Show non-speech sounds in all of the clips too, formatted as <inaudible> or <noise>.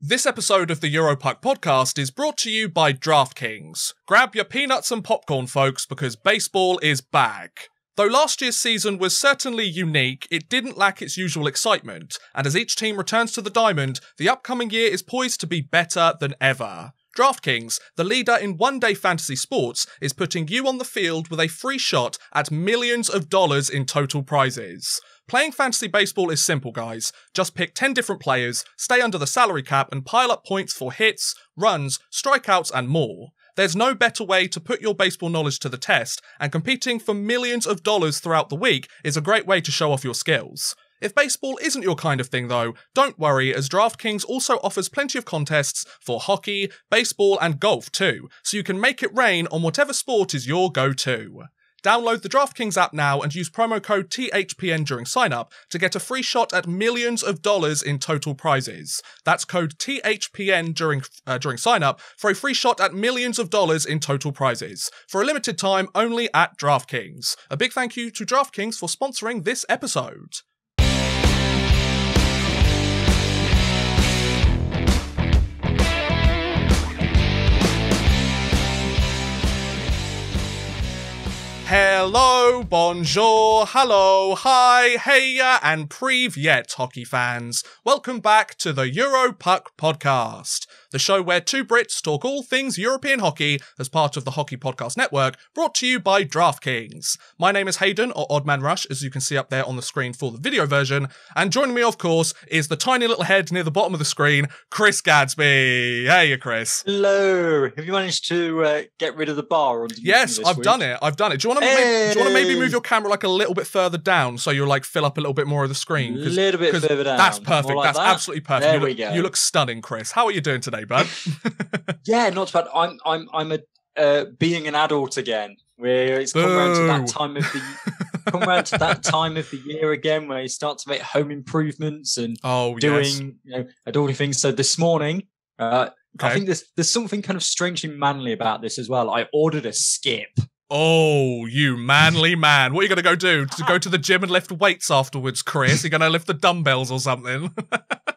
This episode of the Europuck podcast is brought to you by DraftKings. Grab your peanuts and popcorn, folks, because baseball is back. Though last year's season was certainly unique, it didn't lack its usual excitement, and as each team returns to the diamond, the upcoming year is poised to be better than ever. DraftKings, the leader in one day fantasy sports, is putting you on the field with a free shot at millions of dollars in total prizes. Playing fantasy baseball is simple, guys. Just pick 10 different players, stay under the salary cap, and pile up points for hits, runs, strikeouts, and more. There's no better way to put your baseball knowledge to the test, and competing for millions of dollars throughout the week is a great way to show off your skills. If baseball isn't your kind of thing, though, don't worry, as DraftKings also offers plenty of contests for hockey, baseball, and golf too, so you can make it rain on whatever sport is your go to. Download the DraftKings app now and use promo code THPN during sign-up to get a free shot at millions of dollars in total prizes. That's code THPN during uh, during sign-up for a free shot at millions of dollars in total prizes for a limited time only at DraftKings. A big thank you to DraftKings for sponsoring this episode. Hello, bonjour, hello, hi, heya, and privyet, hockey fans. Welcome back to the Europuck podcast, the show where two Brits talk all things European hockey as part of the Hockey Podcast Network, brought to you by DraftKings. My name is Hayden, or Oddman Rush, as you can see up there on the screen for the video version, and joining me, of course, is the tiny little head near the bottom of the screen, Chris Gadsby. Hey, Chris. Hello. Have you managed to uh, get rid of the bar? Underneath Yes, me this I've week? done it. I've done it. Do you want to maybe, do you want to maybe move your camera like a little bit further down so you're like fill up a little bit more of the screen? A little bit further down. That's perfect. like That's that. absolutely perfect. There you, we look, go. you look stunning, Chris. How are you doing today, bud? <laughs> Yeah, not bad. I'm I'm I'm a uh, being an adult again. Where it's come around to that time of the <laughs> come round to that time of the year again where you start to make home improvements and oh, doing yes. you know adulty things. So this morning, uh, I think there's there's something kind of strangely manly about this as well. I ordered a skip. Oh, you manly man. What are you going to go do? To go <laughs> to the gym and lift weights afterwards, Chris? You're going to lift the dumbbells or something?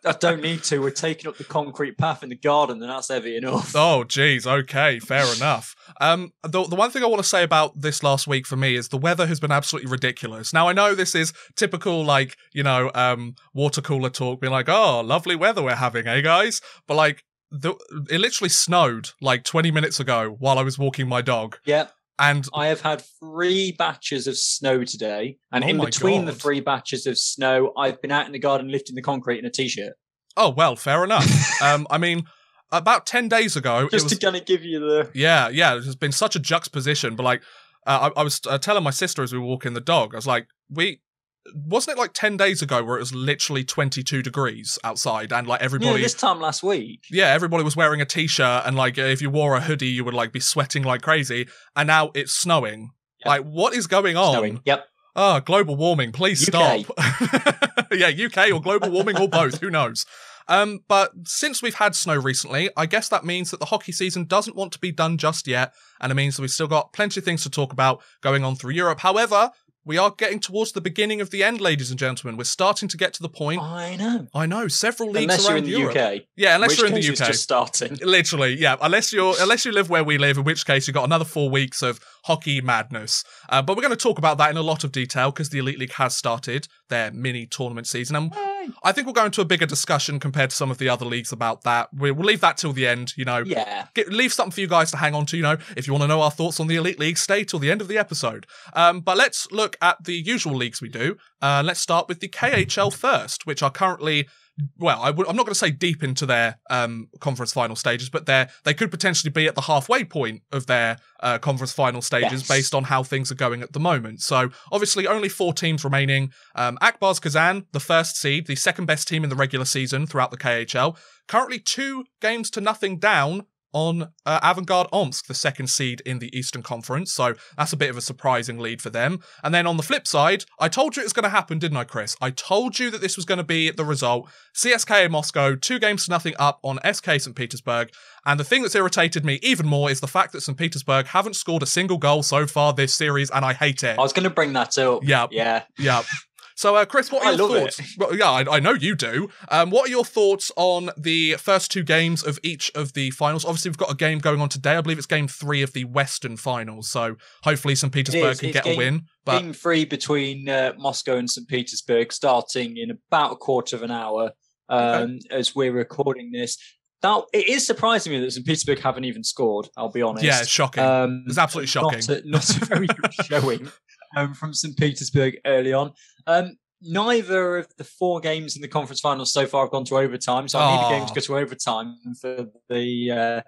I don't need to. We're taking up the concrete path in the garden, and that's heavy enough. Oh, geez. Okay, fair enough. Um, the, the one thing I want to say about this last week for me is the weather has been absolutely ridiculous. Now, I know this is typical, like, you know, um, water cooler talk, being like, oh, lovely weather we're having, eh, guys? But, like, the, it literally snowed like 20 minutes ago while I was walking my dog. Yeah, And I have had three batches of snow today, and Oh in between the three batches of snow, I've been out in the garden lifting the concrete in a t-shirt, oh, well, fair enough. <laughs> um, I mean, about 10 days ago, it just was. to kind of give you the. Yeah, yeah, there's been such a juxtaposition. But like, uh, I, I was uh, telling my sister as we were walking the dog, I was like, we wasn't it like 10 days ago where it was literally 22 degrees outside and like everybody Yeah, this time last week. Yeah, everybody was wearing a t-shirt and like if you wore a hoodie, you would like be sweating like crazy. And now it's snowing. Yeah. Like, what is going on? Snowing. Yep. Oh, global warming, please UK. stop. <laughs> yeah, UK or global warming or both, who knows? Um, but since we've had snow recently, I guess that means that the hockey season doesn't want to be done just yet, and it means that we've still got plenty of things to talk about going on through Europe. However, we are getting towards the beginning of the end, ladies and gentlemen. We're starting to get to the point. I know. I know several leagues Unless you're around in the Europe. UK. Yeah, unless you're in the it's UK. just starting. <laughs> Literally, yeah. Unless you're unless you live where we live, in which case you've got another four weeks of hockey madness. Uh, but we're going to talk about that in a lot of detail because the Elite League has started their mini tournament season, and I think we'll go into a bigger discussion compared to some of the other leagues about that. We- We'll leave that till the end. You know, Yeah. Get, leave something for you guys to hang on to. You know, if you want to know our thoughts on the Elite League, stay till the end of the episode. Um, but let's look at the usual leagues we do. Uh, let's start with the KHL first, which are currently. Well, I w- I'm not going to say deep into their um, conference final stages, but they they could potentially be at the halfway point of their uh, conference final stages Yes. based on how things are going at the moment. So obviously, only four teams remaining. Um, Akbars Kazan, the first seed, the second best team in the regular season throughout the KHL, currently two games to nothing down on uh, Avangard Omsk, the second seed in the Eastern Conference. So that's a bit of a surprising lead for them. And then on the flip side, I told you it was going to happen, didn't I, Chris? I told you that this was going to be the result. CSKA Moscow, two games to nothing up on SK St. Petersburg. And the thing that's irritated me even more is the fact that St. Petersburg haven't scored a single goal so far this series, and I hate it. I was going to bring that up. Yeah. Yeah. Yeah. So, uh, Chris, what are I your thoughts? Well, yeah, I, I know you do. Um, what are your thoughts on the first two games of each of the finals? Obviously, we've got a game going on today. I believe it's game three of the Western finals. So, hopefully, St. Petersburg is, can get a win. But Game three between uh, Moscow and St. Petersburg, starting in about a quarter of an hour um, as we're recording this. Now, it is surprising me that St. Petersburg haven't even scored. I'll be honest. yeah, it's shocking. Um, It's absolutely shocking. Not a, not a very good <laughs> showing um, from St. Petersburg early on. Um, neither of the four games in the conference finals so far have gone to overtime, so I need a game to go to overtime for the uh,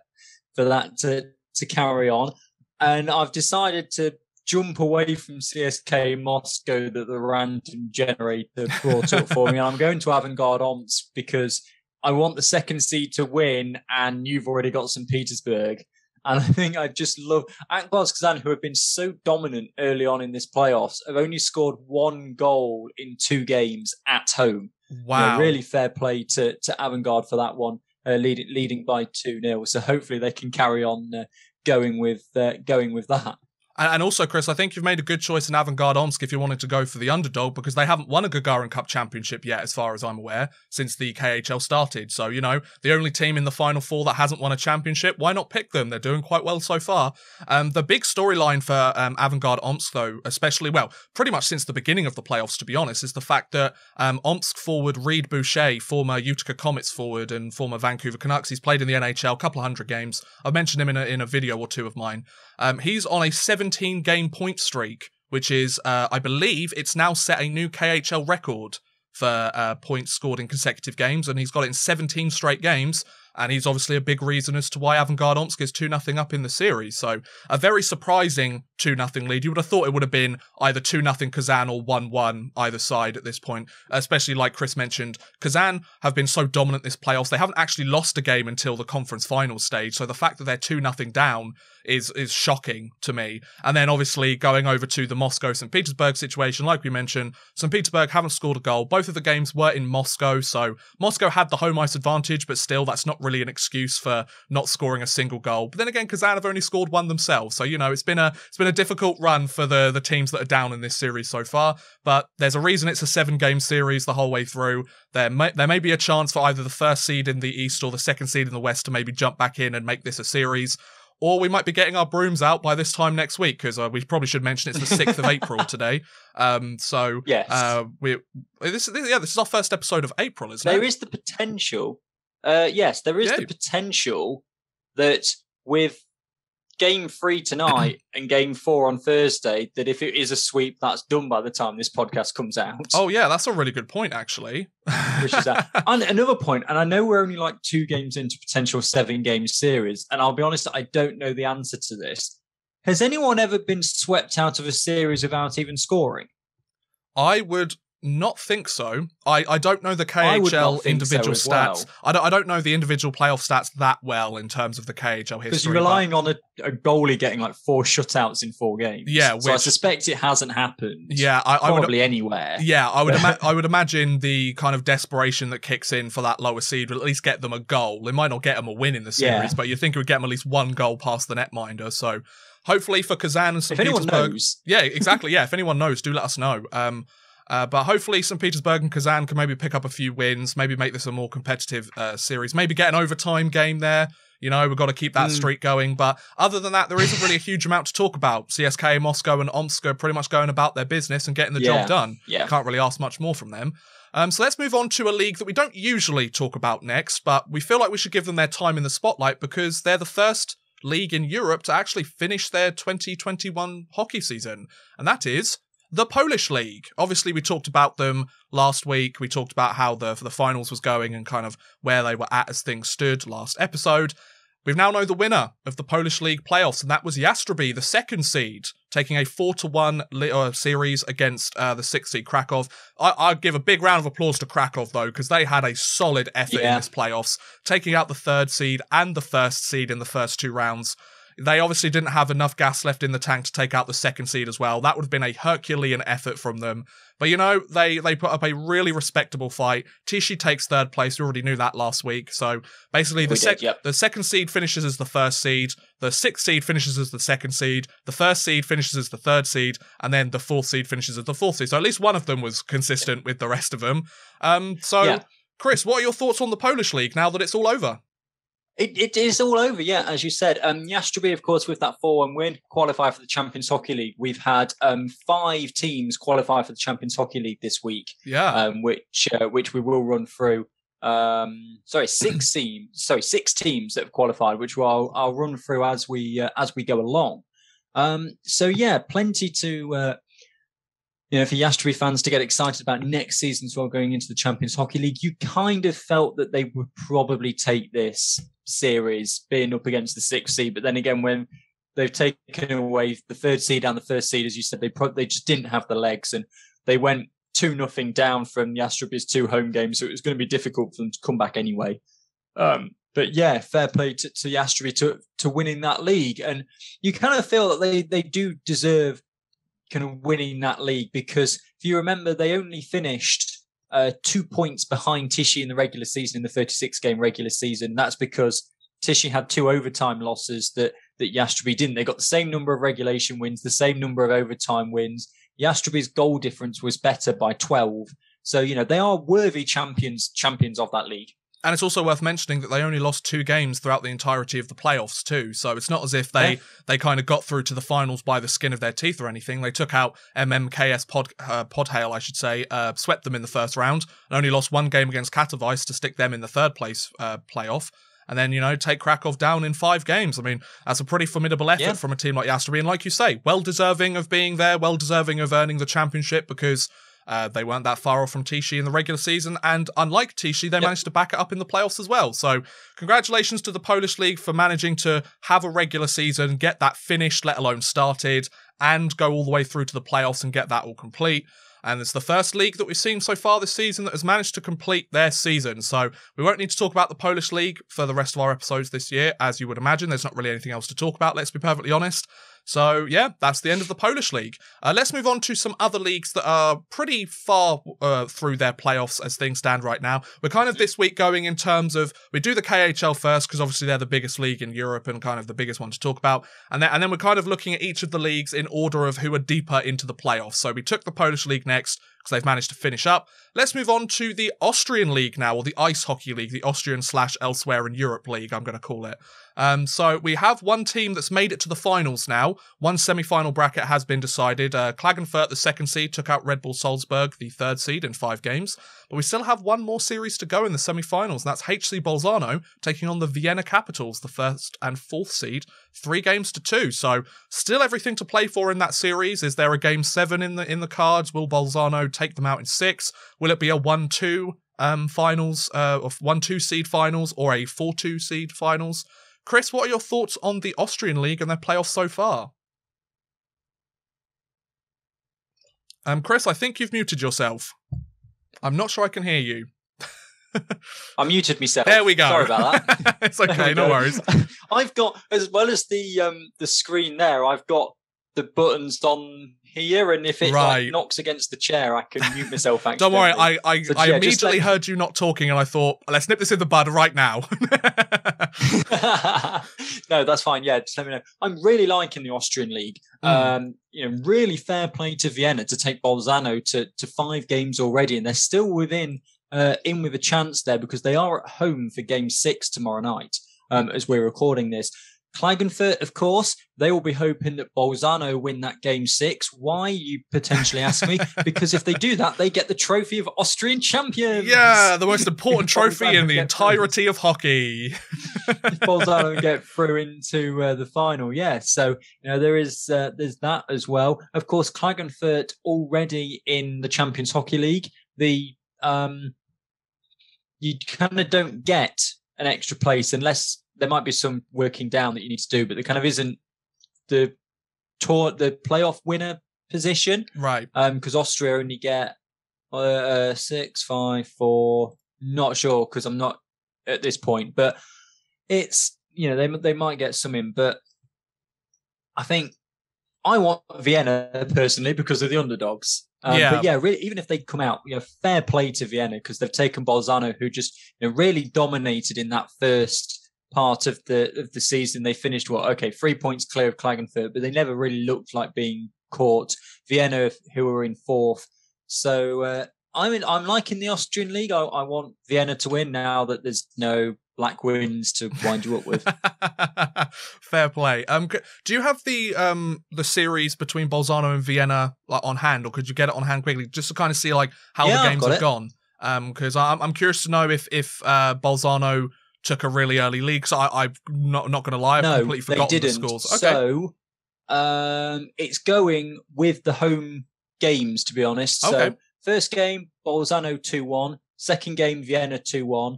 for that to to carry on. And I've decided to jump away from CSK Moscow that the random generator brought up for me. And I'm going to Avangard Omsk because I want the second seed to win, and you've already got St. Petersburg. And I think I just love Akbars Kazan, who have been so dominant early on in this playoffs, have only scored one goal in two games at home. You know, wow. really fair play to, to Avangard for that one, uh, leading leading by two 0 So hopefully they can carry on uh, going with uh, going with that. And, also, Chris, I think you've made a good choice in Avangard Omsk if you wanted to go for the underdog because they haven't won a Gagarin Cup championship yet, as far as I'm aware, since the KHL started. So, you know, the only team in the Final Four that hasn't won a championship, why not pick them? They're doing quite well so far. Um, the big storyline for um, Avangard Omsk, though, especially, well, pretty much since the beginning of the playoffs, to be honest, is the fact that um, Omsk forward Reid Boucher, former Utica Comets forward and former Vancouver Canucks, he's played in the NHL a couple of hundred games. I've mentioned him in a, in a video or two of mine. Um, he's on a 17 game point streak, which is, uh, I believe, it's now set a new KHL record for uh, points scored in consecutive games, and he's got it in 17 straight games. And he's obviously a big reason as to why Avangard Omsk is 2 0 up in the series. So, a very surprising 2 0 lead. You would have thought it would have been either 2 0 Kazan or 1 1 either side at this point, especially like Chris mentioned. Kazan have been so dominant this playoffs. They haven't actually lost a game until the conference final stage. So, the fact that they're 2 0 down is is shocking to me. And then obviously going over to the Moscow St. Petersburg situation, like we mentioned, St. Petersburg haven't scored a goal. Both of the games were in Moscow, so Moscow had the home ice advantage, but still that's not really an excuse for not scoring a single goal. But then again, Kazan have only scored one themselves. So, you know, it's been a it's been a difficult run for the the teams that are down in this series so far. But there's a reason it's a seven game series the whole way through. There may there may be a chance for either the first seed in the East or the second seed in the West to maybe jump back in and make this a series or we might be getting our brooms out by this time next week because uh, we probably should mention it's the sixth of April <laughs> today. Um, so Yes. uh, we this, this yeah this is our first episode of April, isn't There There is the potential. Uh, yes, there is Yeah. the potential that with game three tonight <clears throat> and game four on Thursday, that if it is a sweep, that's done by the time this podcast comes out. Oh yeah, that's a really good point actually. Which is that. <laughs> and another point, and I know we're only like two games into potential seven game series, and I'll be honest, I don't know the answer to this. Has anyone ever been swept out of a series without even scoring? I would not think so. I, I don't know the KHL individual so stats. well. I don't I don't know the individual playoff stats that well in terms of the KHL history. Because you're but- relying on a, a goalie getting like four shutouts in four games. Yeah, so I suspect it hasn't happened. yeah, I, I would probably anywhere. Yeah, I would <laughs> ima- I would imagine the kind of desperation that kicks in for that lower seed will at least get them a goal. It might not get them a win in the series, Yeah. but you think it would get them at least one goal past the netminder. So hopefully for Kazan and St. If anyone Petersburg, knows, yeah, exactly. Yeah, if anyone knows, do let us know. Um, uh, but hopefully St. Petersburg and Kazan can maybe pick up a few wins, maybe make this a more competitive uh, series, maybe get an overtime game there. You know, we've got to keep that Mm. streak going. But other than that, there isn't really a huge amount to talk about. CSK, Moscow, and Omsk are pretty much going about their business and getting the Yeah. job done. yeah, Can't really ask much more from them. Um, so let's move on to a league that we don't usually talk about next, but we feel like we should give them their time in the spotlight because they're the first league in Europe to actually finish their 2021 hockey season, and that is the Polish League. Obviously, we talked about them last week. We talked about how the the finals was going and kind of where they were at as things stood last episode. We've now know the winner of the Polish League playoffs, and that was Jastrzębie, the second seed, taking a four to one uh, series against uh, the sixth seed Krakow. I- I'd give a big round of applause to Krakow though, because they had a solid effort in this playoffs, taking out the third seed and the first seed in the first two rounds. They obviously didn't have enough gas left in the tank to take out the second seed as well. That would have been a Herculean effort from them. But you know, they they put up a really respectable fight. Tychy takes third place. We already knew that last week. So basically, the, sec- yep. the second seed finishes as the first seed. The sixth seed finishes as the second seed. The first seed finishes as the third seed, and then the fourth seed finishes as the fourth seed. So at least one of them was consistent with the rest of them. Um, so. Yeah. Chris, what are your thoughts on the Polish League now that it's all over? It, it is all over, yeah, as you said. Um, Jastrzębie, of course, with that 4 1 win, qualify for the Champions Hockey League. We've had um, five teams qualify for the Champions Hockey League this week, Yeah. um, which uh, which we will run through. Um, sorry, six <clears throat> teams. Sorry, six teams that have qualified, which I'll I'll run through as we uh, as we go along. Um, so yeah, plenty to uh, you know for Jastrzębie fans to get excited about next season as well, going into the Champions Hockey League. You kind of felt that they would probably take this series being up against the sixth seed, but then again, when they've taken away the third seed and the first seed, as you said, they pro- they just didn't have the legs, and they went two nothing down from Jastrzębie's two home games, so it was going to be difficult for them to come back anyway. Um, but yeah, fair play to, to Jastrzębie to to winning that league, and you kind of feel that they they do deserve kind of winning that league because if you remember, they only finished uh, two points behind Tychy in the regular season in the 36 game regular season. That's because Tychy had two overtime losses that that Jastrzębie didn't. They got the same number of regulation wins, the same number of overtime wins. Jastrzębie's goal difference was better by 12. So, you know, they are worthy champions champions of that league. And it's also worth mentioning that they only lost two games throughout the entirety of the playoffs too. So it's not as if they Yeah. they kind of got through to the finals by the skin of their teeth or anything. They took out MMKS Pod uh, Podhale, I should say, uh, swept them in the first round, and only lost one game against Katowice to stick them in the third place uh, playoff. And then you know take Krakow down in five games. I mean that's a pretty formidable effort Yeah. from a team like Jastrzębie, and like you say, well deserving of being there, well deserving of earning the championship because uh, they weren't that far off from Tychy in the regular season, and unlike Tychy, they managed to back it up in the playoffs as well. So, congratulations to the Polish League for managing to have a regular season, get that finished, let alone started, and go all the way through to the playoffs and get that all complete. And it's the first league that we've seen so far this season that has managed to complete their season. So we won't need to talk about the Polish League for the rest of our episodes this year, as you would imagine. There's not really anything else to talk about, let's be perfectly honest. So yeah, that's the end of the Polish League. Uh, let's move on to some other leagues that are pretty far uh, through their playoffs as things stand right now. We're kind of this week going in terms of we do the KHL first because obviously they're the biggest league in Europe and kind of the biggest one to talk about, and then and then we're kind of looking at each of the leagues in order of who are deeper into the playoffs. So we took the Polish League next because they've managed to finish up. Let's move on to the Austrian League now, or the Ice Hockey League, the Austrian slash elsewhere in Europe League, I'm going to call it. Um, so we have one team that's made it to the finals now. One semi-final bracket has been decided. Uh, Klagenfurt, the second seed, took out Red Bull Salzburg, the third seed, in five games. But we still have one more series to go in the semi-finals, and that's HC Bolzano taking on the Vienna Capitals, the first and fourth seed, three games to two. So still everything to play for in that series. Is there a game seven in the in the cards? Will Bolzano take them out in six? Will it be a one-two um, finals, uh, of one-two seed finals, or a four-two seed finals? Chris, what are your thoughts on the Austrian League and their playoffs so far? Um, Chris, I think you've muted yourself. I'm not sure I can hear you. <laughs> I muted myself. There we go. Sorry about that. <laughs> it's okay, no worries. <laughs> I've got as well as the um the screen there. I've got the buttons on here, and if it Right. like, knocks against the chair, I can mute myself. Don't worry. I I, So, I yeah, immediately let- heard you not talking, and I thought, let's nip this in the bud right now. no, that's fine. Yeah, just let me know. I'm really liking the Austrian league. Mm. Um, you know, really fair play to Vienna to take Bolzano to to five games already, and they're still within uh, in with a chance there because they are at home for Game Six tomorrow night. Um, as we're recording this. Klagenfurt, of course, they will be hoping that Bolzano win that game six. Why, you potentially ask me? <laughs> because if they do that, they get the trophy of Austrian champions. yeah, the most important <laughs> trophy in the get through. entirety of hockey. if Bolzano <laughs> get through into uh, the final. Yeah, so you know there is uh, there's that as well. Of course, Klagenfurt already in the Champions Hockey League. The um, you kind of don't get an extra place unless there might be some working down that you need to do, but there kind of isn't the tour the playoff winner position right. um because Austria only get uh, uh six five four not sure because I'm not at this point but it's you know they they might get some in but I think I want Vienna personally because of the underdogs. Um, Yeah. But yeah, really, even if they come out, you know, fair play to Vienna because they've taken Bolzano, who just you know, really dominated in that first part of the of the season. They finished what? Okay, three points clear of Klagenfurt, but they never really looked like being caught. Vienna, who were in fourth, so uh, I'm in, I'm liking the Austrian league. I, I want Vienna to win now that there's no Black Wings to wind you up with. <laughs> Fair play. Um, do you have the um the series between Bolzano and Vienna like on hand, or could you get it on hand quickly just to kind of see like how Yeah, the games have it. gone? Um, because I'm I'm curious to know if if uh Bolzano took a really early lead. Because I I'm not not gonna lie, I've no, completely forgotten the scores. Okay. So um, it's going with the home games, to be honest. So first game, Bolzano 2 1. Second game, Vienna 2 1.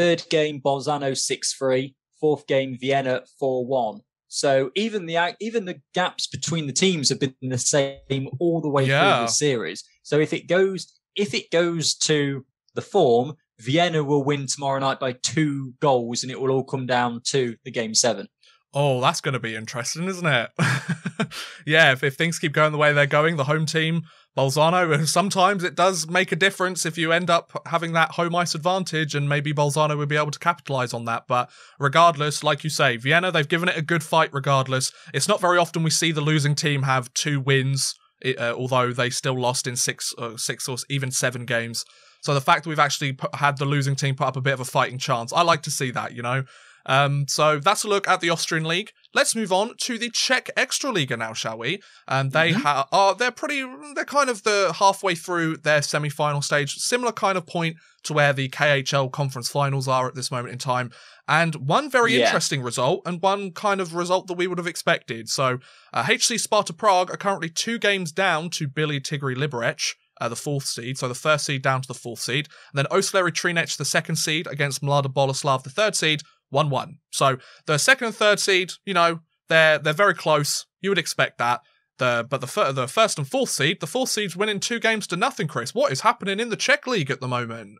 Third game, Bolzano 6 3. Fourth game, Vienna 4 1. So even the even the gaps between the teams have been the same all the way Yeah. through the series. So if it goes if it goes to the form, Vienna will win tomorrow night by two goals, and it will all come down to the game seven. Oh, that's going to be interesting, isn't it? <laughs> yeah, if, if things keep going the way they're going, the home team, Bolzano, <laughs> sometimes it does make a difference if you end up having that home ice advantage, and maybe Bolzano would be able to capitalize on that. But regardless, like you say, Vienna, they've given it a good fight regardless. It's not very often we see the losing team have two wins, uh, although they still lost in six, uh, six or even seven games. So the fact that we've actually put, had the losing team put up a bit of a fighting chance, I like to see that, you know? Um, so that's a look at the Austrian league. Let's move on to the Czech Extraliga now, shall we? And they Mhm. ha- are they're pretty they're kind of the halfway through their semi-final stage, similar kind of point to where the KHL conference finals are at this moment in time. And one very Yeah. interesting result, and one kind of result that we would have expected. So uh, HC Sparta Prague are currently two games down to Bílí Tygři Liberec. Uh, the fourth seed, so the first seed down to the fourth seed, and then Oceláři Třinec, the second seed, against Mlada Boleslav, the third seed, one one. So the second and third seed, you know, they're they're very close. You would expect that. The but the fir- the first and fourth seed, the fourth seed's winning two games to nothing. Chris, what is happening in the Czech league at the moment?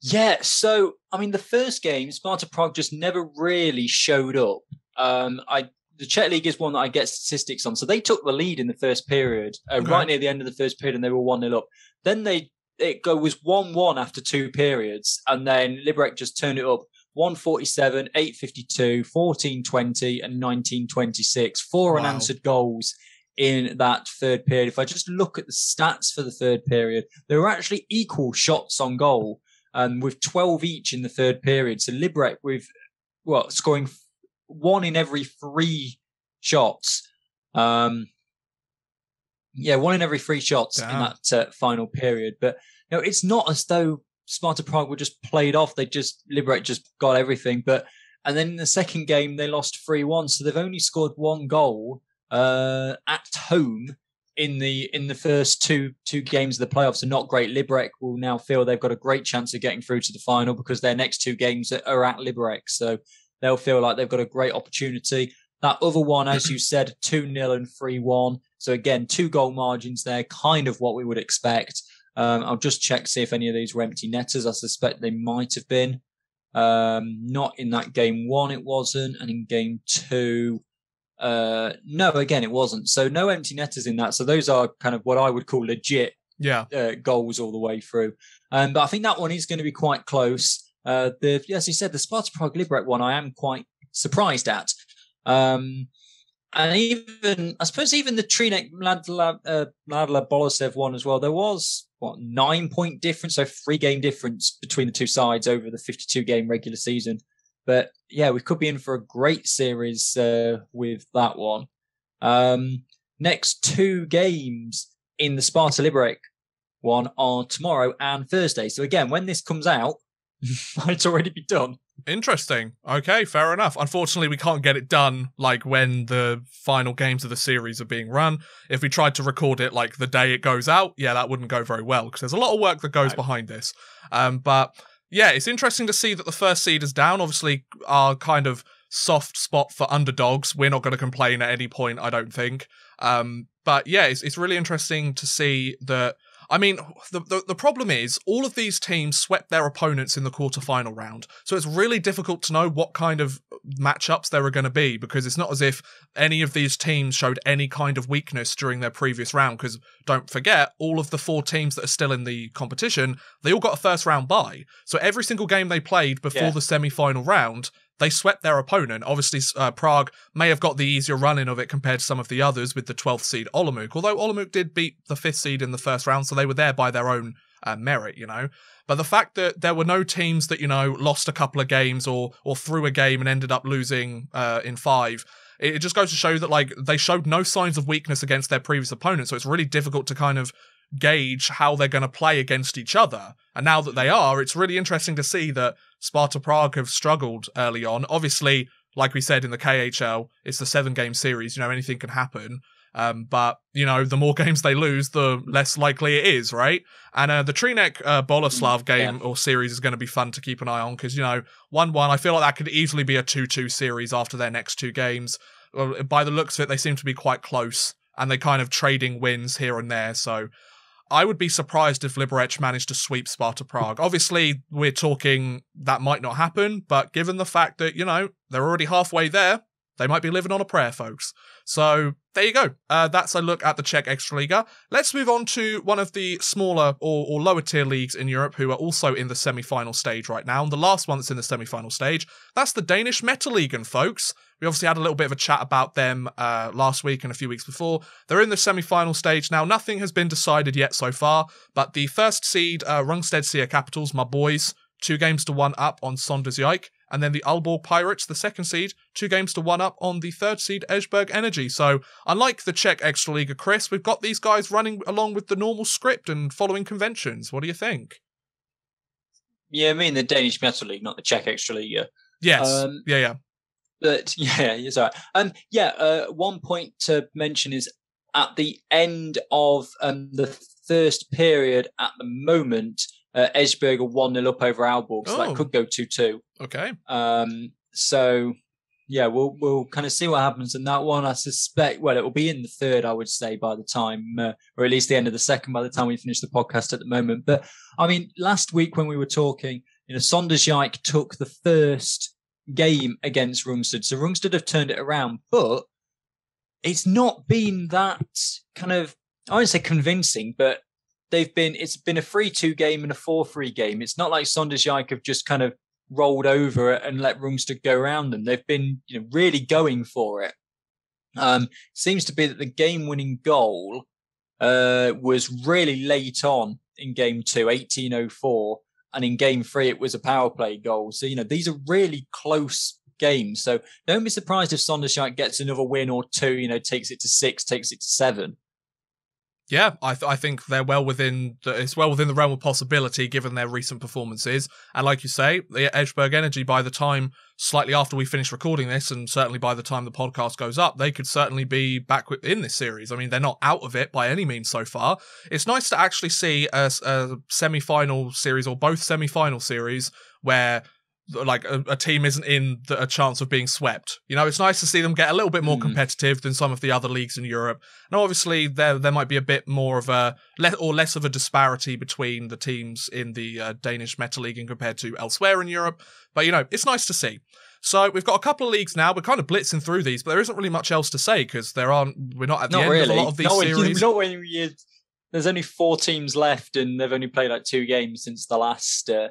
Yeah, so I mean, the first game, Sparta Prague just never really showed up. Um, I the Czech league is one that I get statistics on. So they took the lead in the first period, uh, Okay. right near the end of the first period, and they were one 0 up. Then they it go was one one after two periods, and then Liberec just turned it up. 147, 852, 1420, and 1926. Four Wow. unanswered goals in that third period. If I just look at the stats for the third period, there were actually equal shots on goal um, with 12 each in the third period. So Liberec with well scoring one in every three shots. Um, yeah, one in every three shots in that uh, final period. But you know, it's not as though Sparta Prague were just played off. They just Liberec just got everything. But and then in the second game they lost three one, so they've only scored one goal uh, at home in the in the first two two games of the playoffs are not great. Liberec will now feel they've got a great chance of getting through to the final because their next two games are- are at Liberec, so they'll feel like they've got a great opportunity. That other one, as you said, two 0 and three one. So again, two goal margins there, kind of what we would expect. Um, I'll just check see if any of these were empty netters. I suspect they might have been. Um, not in that game one, it wasn't, and in game two, uh, no, again, it wasn't. So no empty netters in that. So those are kind of what I would call legit Yeah, uh, goals all the way through. Um, but I think that one is going to be quite close. Uh, the as you said, the Sparta Prague Liberec one, I am quite surprised at. Um, and even I suppose even the Trinek Mladla uh, Mladla Bolosev one as well. There was what nine point difference, so three game difference between the two sides over the fifty two game regular season. But yeah, we could be in for a great series uh, with that one. Um, next two games in the Sparta Liberec one are tomorrow and Thursday. So again, when this comes out, <laughs> might already be done. Interesting. Okay, fair enough. Unfortunately, we can't get it done like when the final games of the series are being run. If we tried to record it like the day it goes out, yeah, that wouldn't go very well because there's a lot of work that goes No. behind this. Um, but yeah, it's interesting to see that the first seed is down. Obviously, our kind of soft spot for underdogs. We're not going to complain at any point, I don't think. Um, but yeah, it's, it's really interesting to see that. I mean, the, the, the problem is all of these teams swept their opponents in the quarterfinal round, so it's really difficult to know what kind of matchups there are going to be because it's not as if any of these teams showed any kind of weakness during their previous round. Because don't forget, all of the four teams that are still in the competition, they all got a first round bye. So every single game they played before Yeah. the semi final round, they swept their opponent. Obviously, uh, Prague may have got the easier running of it compared to some of the others with the 12th seed Olomouc, although Olomouc did beat the 5th seed in the first round, so they were there by their own uh, merit, you know. But the fact that there were no teams that, you know, lost a couple of games or or threw a game and ended up losing uh, in five, it just goes to show that, like, they showed no signs of weakness against their previous opponents, so it's really difficult to kind of gauge how they're going to play against each other. And now that they are, it's really interesting to see that Sparta Prague have struggled early on. Obviously, like we said in the KHL, it's the seven game series, you know, anything can happen. Um, but, you know, the more <laughs> games they lose, the less likely it is, right? And uh, the Trinek uh, Boleslav game or series is going to be fun to keep an eye on because, you know, 1 1, I feel like that could easily be a 2 2 series after their next two games. By the looks of it, they seem to be quite close and they kind of trading wins here and there. So I would be surprised if Liberec managed to sweep Sparta Prague. Obviously, we're talking that might not happen, but given the fact that, you know, they're already halfway there, they might be living on a prayer, folks. So there you go. Uh, that's a look at the Czech Extraliga. Let's move on to one of the smaller or, or lower tier leagues in Europe who are also in the semi final stage right now. And the last one that's in the semi final stage, that's the Danish Metal Ligaen, folks. We obviously had a little bit of a chat about them uh, last week and a few weeks before. They're in the semi final stage now. Nothing has been decided yet so far, but the first seed, uh, Rungsted Sea Capitals, my boys, two games to one up on Sønderjyske. And then the Aalborg Pirates, the second seed, two games to one up on the third seed, Esbjerg Energy. So, unlike the Czech Extraliga, Chris, we've got these guys running along with the normal script and following conventions. What do you think? Yeah, I mean the Danish Metal League, not the Czech Extraliga. Yes. Um, yeah, yeah. But <laughs> yeah, all right. Um, yeah, uh, one point to mention is at the end of um, the first period at the moment, uh, Esbjerg are 1 0 up over Aalborg, so Oh. that could go 2 2. Okay. Um, so yeah, we'll we'll kind of see what happens in that one. I suspect, well, it will be in the third, I would say, by the time, uh, or at least the end of the second, by the time we finish the podcast at the moment. But I mean, last week when we were talking, you know, Sønderjyske took the first game against Rungsted, so Rungsted have turned it around, but it's not been that kind of, I wouldn't say convincing, but they've been, it's been a 3 2 game and a 4 3 game. It's not like Sønderjyske have just kind of rolled over and let Rungsted go around them. They've been you know, really going for it. Um, seems to be that the game-winning goal uh, was really late on in game two, 1804, and in game three it was a power play goal. So you know these are really close games. So don't be surprised if Sønderjyske gets another win or two. You know, takes it to six, takes it to seven. Yeah, I, th- I think they're well within the, it's well within the realm of possibility given their recent performances. And like you say, the Esbjerg Energy, by the time slightly after we finish recording this, and certainly by the time the podcast goes up, they could certainly be back in this series. I mean, they're not out of it by any means so far. It's nice to actually see a semi-final series or both semi-final series where like a, a team isn't in the, a chance of being swept. You know, it's nice to see them get a little bit more Mm. competitive than some of the other leagues in Europe. And obviously, there there might be a bit more of a le- or less of a disparity between the teams in the uh, Danish Metal League and compared to elsewhere in Europe. But you know, it's nice to see. So we've got a couple of leagues now. We're kind of blitzing through these, but there isn't really much else to say because there aren't. We're not at the Not end really. of a lot of these not, series. not when you, there's only four teams left, and they've only played like two games since the last uh,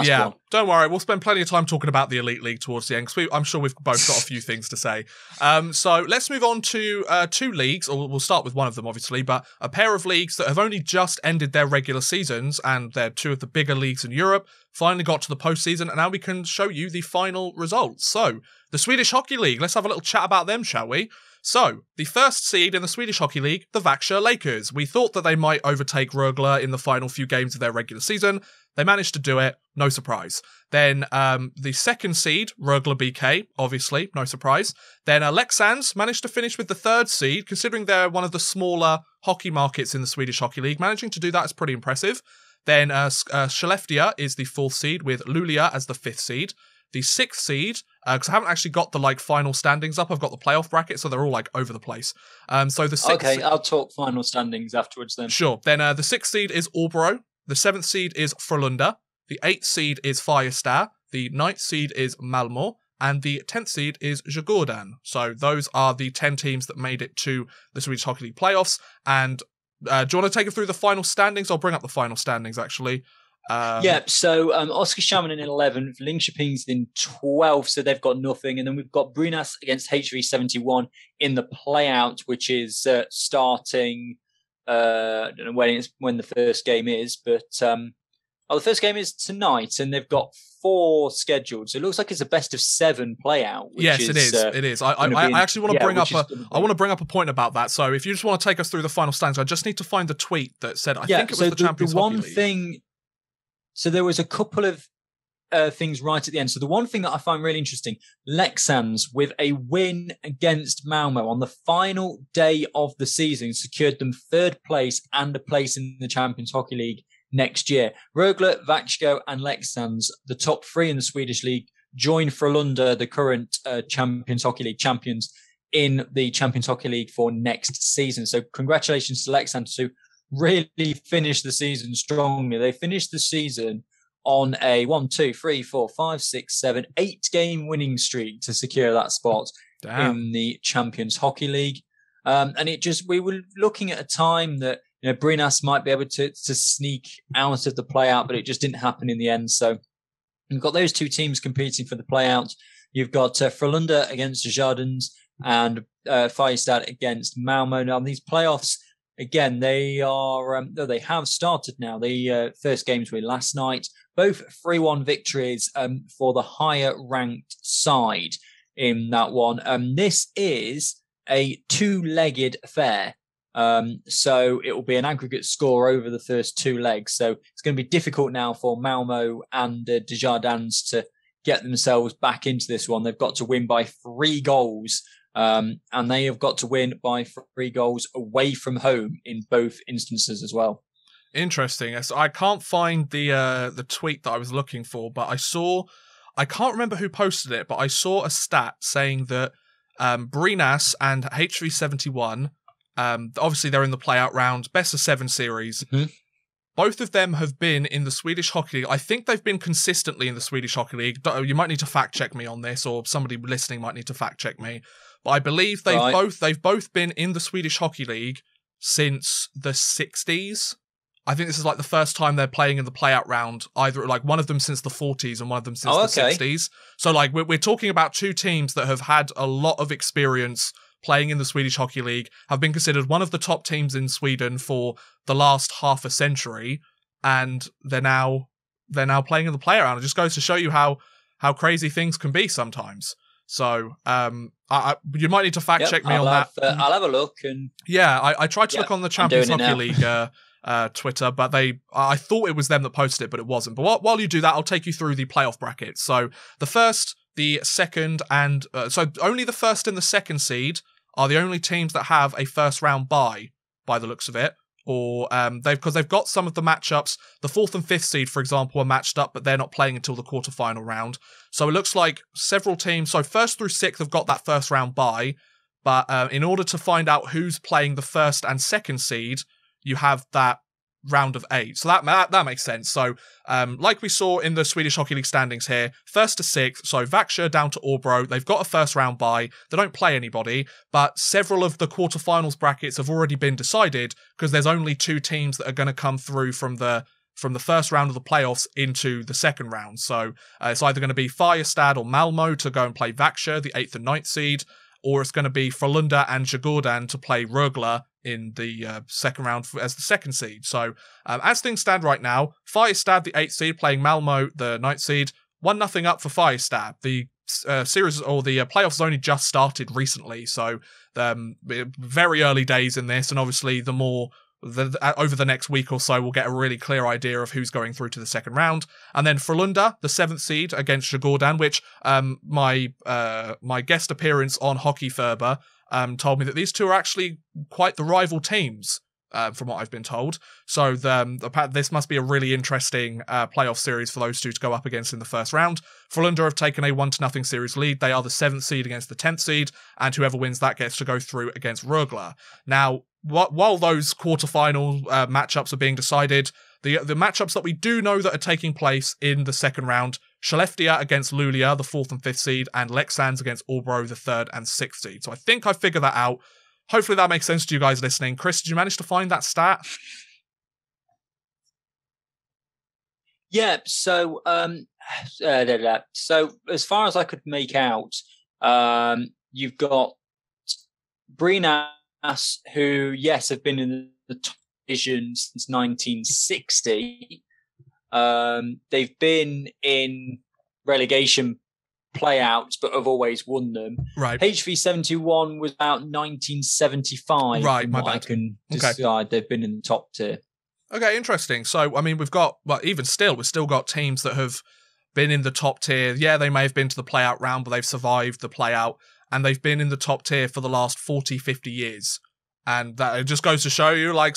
yeah, one. don't worry. We'll spend plenty of time talking about the Elite League towards the end because I'm sure we've both got a few <laughs> things to say. Um, so let's move on to uh, two leagues, or we'll start with one of them, obviously, but a pair of leagues that have only just ended their regular seasons, and they're two of the bigger leagues in Europe. Finally got to the postseason, and now we can show you the final results. So, the Swedish Hockey League. Let's have a little chat about them, shall we? So, the first seed in the Swedish Hockey League, the Växjö Lakers. We thought that they might overtake Rögle in the final few games of their regular season. They managed to do it, no surprise. Then um, the second seed, Rögle BK, obviously, no surprise. Then uh, Leksands managed to finish with the third seed, considering they're one of the smaller hockey markets in the Swedish Hockey League. Managing to do that is pretty impressive. Then uh, uh, Skellefteå is the fourth seed, with Luleå as the fifth seed. The sixth seed, because I haven't actually got the like final standings up. I've got the playoff bracket, so they're all like over the place. Um, so the sixth, Okay, I'll talk final standings afterwards then. sure. Then uh, the sixth seed is Örebro. The seventh seed is Frölunda. The eighth seed is Färjestad. The ninth seed is Malmo. And the tenth seed is Djurgården. So those are the ten teams that made it to the Swedish Hockey League playoffs. And uh, do you want to take it through the final standings? I'll bring up the final standings actually. Um, yeah, so um, Oskarshamn in 11th, Linköping's in 12, so they've got nothing. And then we've got Brynäs against HV 71 in the playout, which is uh, starting. Uh, I don't know when, it's, when the first game is, but um, oh, the first game is tonight, and they've got four scheduled. So it looks like it's a best of seven playout. Which yes, is, it is. Uh, it is. I, I, I actually want to yeah, bring up a. I want to bring up a point about that. So if you just want to take us through the final standings, I just need to find the tweet that said I yeah, think it was so the Champions Hockey one League. thing. So there was a couple of uh, things right at the end. So the one thing that I find really interesting, Leksands with a win against Malmo on the final day of the season secured them third place and a place in the Champions Hockey League next year. Rögle, Växjö, and Leksands, the top three in the Swedish league, join Frölunda, the current uh, Champions Hockey League champions, in the Champions Hockey League for next season. So congratulations to Leksands who really finished the season strongly. They finished the season on a one, two, three, four, five, six, seven, eight game winning streak to secure that spot Damn. in the Champions Hockey League. Um, and it just, we were looking at a time that, you know, Brynäs might be able to, to sneak out of the play out, but it just didn't happen in the end. So you've got those two teams competing for the play out. You've got uh, Frölunda against the Djurgården and uh, Färjestad against Malmo. Now, these playoffs, again, they are, um, they have started now. The uh, first games were last night, both 3 1 victories um, for the higher ranked side in that one. Um, this is a two legged affair. Um, so it will be an aggregate score over the first two legs. So it's going to be difficult now for Malmo and uh, Djurgården to get themselves back into this one. They've got to win by three goals. Um, and they have got to win by three goals away from home in both instances as well. Interesting. So I can't find the uh, the tweet that I was looking for, but I saw. I can't remember who posted it, but I saw a stat saying that um, Brynäs and HV71, um, obviously they're in the playout round, best of seven series. Mhm. Both of them have been in the Swedish Hockey League. I think they've been consistently in the Swedish Hockey League. You might need to fact check me on this, or somebody listening might need to fact check me. But I believe they've Right. both they've both been in the Swedish Hockey League since the 60s. I think this is like the first time they're playing in the playout round, either like one of them since the 40s and one of them since Oh, the okay. 60s. So like we're, we're talking about two teams that have had a lot of experience playing in the Swedish Hockey League, have been considered one of the top teams in Sweden for the last half a century, and they're now they're now playing in the playout round. It just goes to show you how how crazy things can be sometimes. So um, I, I you might need to fact Yep, check me I'll on have, that. uh, I'll have a look and Yeah, I, I tried to Yep, look on the Champions Hockey. League uh, uh, Twitter, but they I thought it was them that posted it, but it wasn't. But while, while you do that, I'll take you through the playoff brackets. So the first, the second, and uh, so only the first and the second seed are the only teams that have a first round bye, by the looks of it. Or um, they've because they've got some of the matchups. The fourth and fifth seed, for example, are matched up, but they're not playing until the quarterfinal round. So it looks like several teams. So first through sixth have got that first round bye, but uh, in order to find out who's playing the first and second seed, you have that round of eight. So that that, that makes sense. So um, like we saw in the Swedish Hockey League standings here, first to sixth. So Växjö down to Örebro. They've got a first round bye. They don't play anybody, but several of the quarterfinals brackets have already been decided because there's only two teams that are going to come through from the from the first round of the playoffs into the second round. So uh, it's either going to be Färjestad or Malmo to go and play Växjö, the eighth and ninth seed, or it's going to be Frölunda and Djurgården to play Rögle in the uh, second round as the second seed. So um, as things stand right now, Färjestad, the eighth seed, playing Malmo, the ninth seed, one nothing up for Färjestad. The uh, series or the uh, playoffs only just started recently, so um, very early days in this, and obviously the more the, uh, over the next week or so, we'll get a really clear idea of who's going through to the second round. And then Frölunda, the seventh seed against Djurgården, which um, my uh, my guest appearance on Hockey Ferber um, told me that these two are actually quite the rival teams. uh, from what I've been told. So the, um, the, this must be a really interesting uh, playoff series for those two to go up against in the first round. Frölunda have taken a one to nothing series lead. They are the seventh seed against the tenth seed, and whoever wins that gets to go through against Rögle. Now, wh- while those quarterfinal uh, matchups are being decided, the the matchups that we do know that are taking place in the second round: Skellefteå against Luleå, the fourth and fifth seed, and Leksands against Örebro, the third and sixth seed. So I think I figured that out. Hopefully that makes sense to you guys listening. Chris, did you manage to find that stat? Yeah. So, um, <sighs> uh, so as far as I could make out, um, you've got Brynäs, who yes have been in the top division since 1960. Um, they've been in relegation playouts, but have always won them. Right. HV seventy one was about nineteen seventy five. Right, my I bad. can Okay. they've been in the top tier. Okay, interesting. So, I mean, we've got, well, even still, we've still got teams that have been in the top tier. Yeah, they may have been to the playout round, but they've survived the playout, and they've been in the top tier for the last 40, 50 years. And that just goes to show you, like,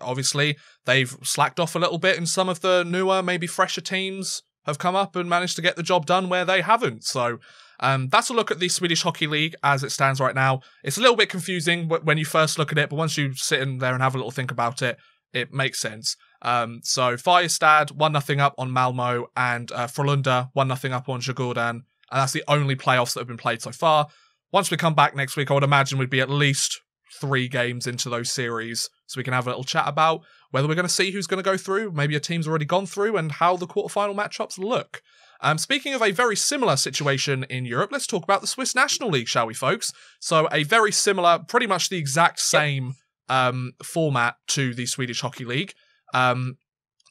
obviously, they've slacked off a little bit, and some of the newer, maybe fresher teams have come up and managed to get the job done where they haven't. So, um, that's a look at the Swedish Hockey League as it stands right now. It's a little bit confusing when you first look at it, but once you sit in there and have a little think about it, it makes sense. Um, so Färjestad one nothing up on Malmo and uh, Frölunda one nothing up on Djurgården, and that's the only playoffs that have been played so far. Once we come back next week, I would imagine we'd be at least three games into those series, so we can have a little chat about whether we're going to see who's going to go through, maybe a team's already gone through, and how the quarterfinal matchups look. Um, speaking of a very similar situation in Europe, let's talk about the Swiss National League, shall we, folks? So a very similar, pretty much the exact same um, format to the Swedish Hockey League. Um,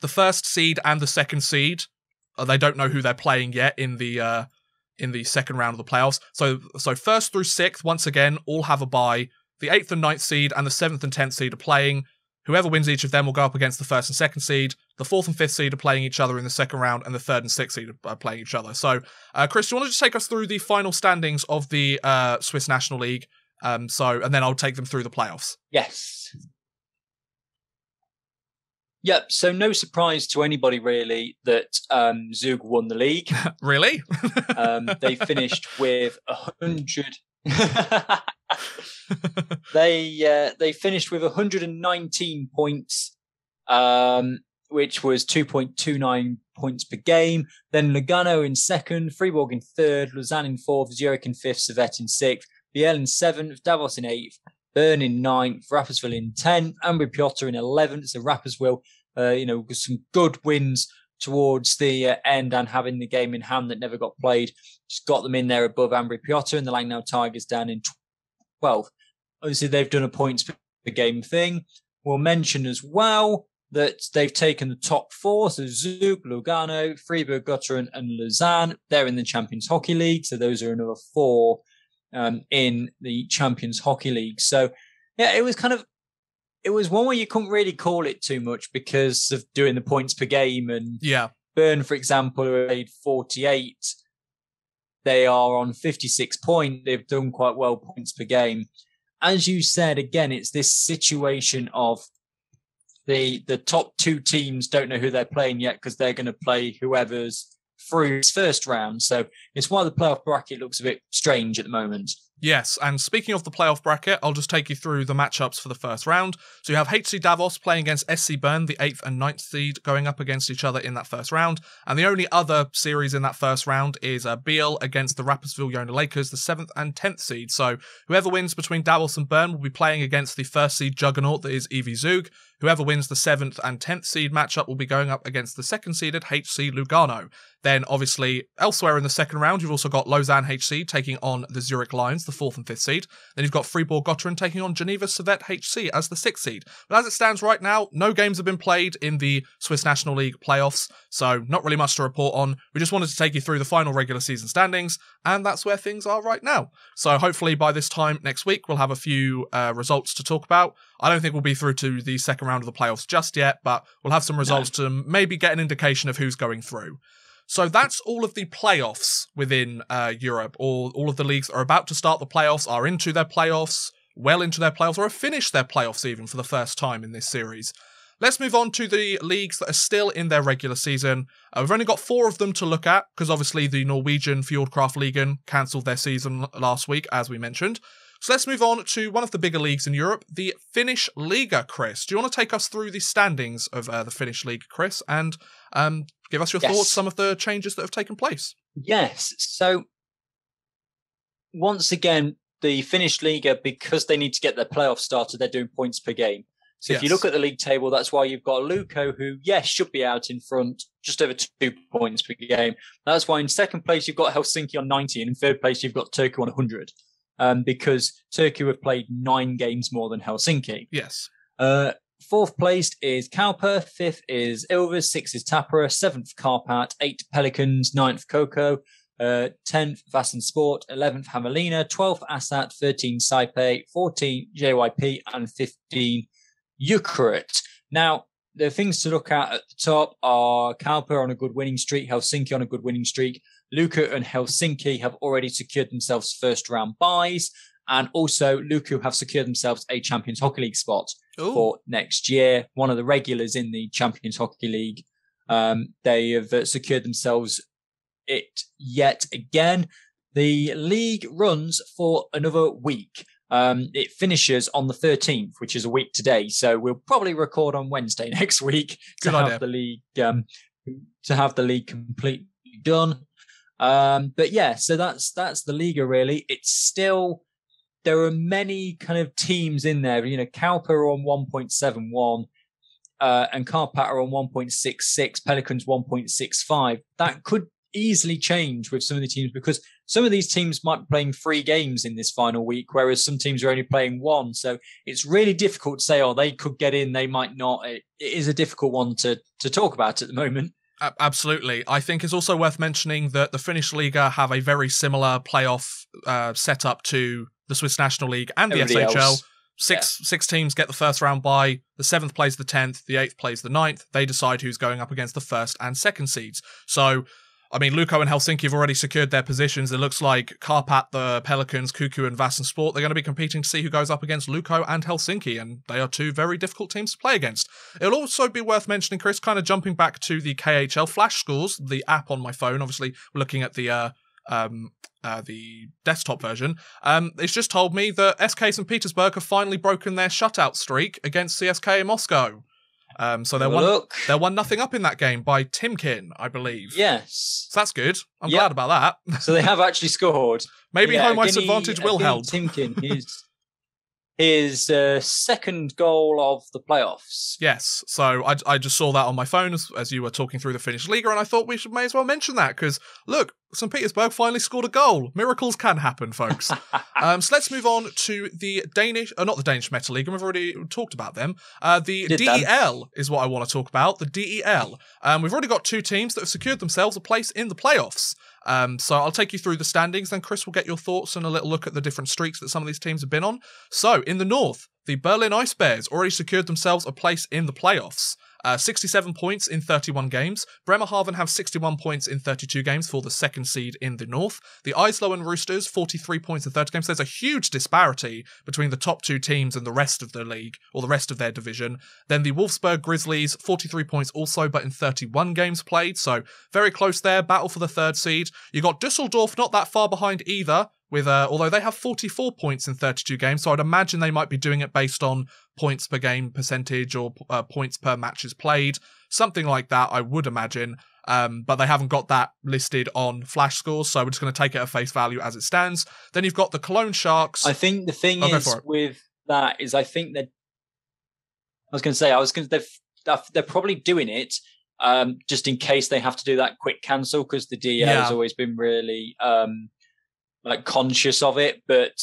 the first seed and the second seed, uh, they don't know who they're playing yet in the uh, in the second round of the playoffs. So so first through sixth, once again, all have a bye. The eighth and ninth seed and the seventh and tenth seed are playing. Whoever wins each of them will go up against the first and second seed. The fourth and fifth seed are playing each other in the second round, and the third and sixth seed are playing each other. So, uh, Chris, do you want to just take us through the final standings of the uh, Swiss National League? Um, so, and then I'll take them through the playoffs. Yes. Yep. So no surprise to anybody really that um, Zug won the league. <laughs> really? Um, they finished with a hundred. <laughs> <laughs> <laughs> they uh, they finished with 119 points, um, which was 2.29 points per game. Then Lugano in second, Fribourg in third, Lausanne in fourth, Zurich in fifth, Servette in sixth, Biel in seventh, Davos in eighth, Bern in ninth, Rapperswil in tenth, Ambri Piotta in eleventh. So Rapperswil, uh, you know, with some good wins towards the uh, end and having the game in hand that never got played, just got them in there above Ambri Piotta and the Langnau Tigers down in 12. Obviously, they've done a points per game thing. We'll mention as well that they've taken the top four. So Zug, Lugano, Freiburg, Gottéron, and Lausanne. They're in the Champions Hockey League. So those are another four um, in the Champions Hockey League. So yeah, it was kind of it was one where you couldn't really call it too much because of doing the points per game and yeah. Bern, for example, who made 48, they are on 56 points. They've done quite well points per game. As you said, again, it's this situation of the the top two teams don't know who they're playing yet because they're going to play whoever's through first round. So it's why the playoff bracket looks a bit strange at the moment. Yes, and speaking of the playoff bracket, I'll just take you through the matchups for the first round. So you have HC Davos playing against SC Bern, the 8th and 9th seed, going up against each other in that first round. And the only other series in that first round is uh, Biel against the Rapperswil Jona Lakers, the 7th and 10th seed. So whoever wins between Davos and Bern will be playing against the first seed juggernaut that is EV Zug. Whoever wins the 7th and 10th seed matchup will be going up against the second seeded HC Lugano. Then, obviously, elsewhere in the second round, you've also got Lausanne HC taking on the Zurich Lions, the fourth and fifth seed. Then you've got Fribourg Gottéron taking on Geneva Servette HC as the sixth seed. But as it stands right now, no games have been played in the Swiss National League playoffs, so not really much to report on. We just wanted to take you through the final regular season standings, and that's where things are right now. So hopefully by this time next week, we'll have a few uh, results to talk about. I don't think we'll be through to the second round of the playoffs just yet, but we'll have some results to maybe get an indication of who's going through. So that's all of the playoffs within uh, Europe. All all of the leagues are about to start the playoffs, are into their playoffs. well into their playoffs or have finished their playoffs even for the first time in this series. Let's move on to the leagues that are still in their regular season. Uh, we've only got four of them to look at because obviously the Norwegian Fjordkraft Ligaen cancelled their season last week, as we mentioned. So let's move on to one of the bigger leagues in Europe, the Finnish Liiga. Chris, do you want to take us through the standings of uh, the Finnish league, Chris, and um, give us your Yes. thoughts, some of the changes that have taken place? Yes. So once again, the Finnish Liiga, because they need to get their playoffs started, they're doing points per game. So if you look at the league table, that's why you've got Lukko, who yes should be out in front, just over two points per game. That's why in second place you've got Helsinki on 90, and in third place you've got Turku on 100, um, because Turku have played nine games more than Helsinki. Yes. Uh, fourth placed is KalPa. Fifth is Ilves. Sixth is Tappara. Seventh, Kärpät. Eight, Pelicans. Ninth, KooKoo. Uh, 10th, Vaasan Sport. 11th, Hämeenlinna. 12th, Ässät. 13, SaiPa. 14, JYP. And 15, Jukurit. Now, the things to look at at the top are KalPa on a good winning streak, Helsinki on a good winning streak. Lukko and Helsinki have already secured themselves first round byes. And also, Lukko have secured themselves a Champions Hockey League spot Ooh. for next year. One of the regulars in the Champions Hockey League. Um, they have uh, secured themselves it yet again. The league runs for another week. Um, it finishes on the 13th, which is a week today. So we'll probably record on Wednesday <laughs> next week to Good have idea. the league um, to have the league completely done. Um, but yeah, so that's that's the Liiga really. It's still there are many kind of teams in there. You know, KalPa on 1.71, uh, and are on 1.66, Pelicans 1.65. That could easily change with some of the teams because some of these teams might be playing three games in this final week, whereas some teams are only playing one. So it's really difficult to say, oh, they could get in, they might not. It, it is a difficult one to to talk about at the moment. Absolutely. I think it's also worth mentioning that the Finnish Liiga have a very similar playoff uh, setup to the Swiss National League and the SHL. else. Six six teams get the first round bye. The seventh plays the tenth. The eighth plays the ninth. They decide who's going up against the first and second seeds. So, I mean, Lukko and Helsinki have already secured their positions. It looks like Kärpät, the Pelicans, KooKoo, and Vaasan Sport. They're going to be competing to see who goes up against Lukko and Helsinki, and they are two very difficult teams to play against. It'll also be worth mentioning, Chris, kind of jumping back to the KHL flash scores, the app on my phone. Obviously, looking at the uh, um, uh, the desktop version. Um, it's just told me that SKA St. Petersburg have finally broken their shutout streak against CSK in Moscow. Um, so they're one look. they're one nothing up in that game by Timkin, I believe. Yes. So that's good. I'm Yep. glad about that. So they have actually scored. <laughs> Maybe Yeah, home ice advantage will help. Timkin, his <laughs> his uh, second goal of the playoffs. Yes, so I, I just saw that on my phone as, as you were talking through the Finnish Liiga, and I thought we should may as well mention that because look, St. Petersburg finally scored a goal. Miracles can happen, folks. <laughs> um, so let's move on to the Danish, uh, not the Danish Metal League, and we've already talked about them. Uh, the Did. DEL is what I want to talk about. The DEL. Um, we've already got two teams that have secured themselves a place in the playoffs. Um, so I'll take you through the standings, then Chris will get your thoughts and a little look at the different streaks that some of these teams have been on. So in the north, the Berlin Ice Bears already secured themselves a place in the playoffs. Uh, 67 points in 31 games. Bremerhaven have 61 points in 32 games for the second seed in the north. The Iserlohn Roosters, 43 points in 30 games. There's a huge disparity between the top two teams and the rest of the league, or the rest of their division. Then the Wolfsburg Grizzlies, 43 points also, but in 31 games played. So very close there. Battle for the third seed. You got Dusseldorf not that far behind either. With uh, although they have 44 points in 32 games, so I'd imagine they might be doing it based on points per game percentage or uh, points per matches played, something like that. I would imagine, um, but they haven't got that listed on flash scores, so we're just going to take it at face value as it stands. Then you've got the Cologne Sharks. I think the thing Oh, go is with that is I think that I was going to say I was going to they're- they're probably doing it um, just in case they have to do that quick cancel because the DEL Yeah. has always been really um, like conscious of it. But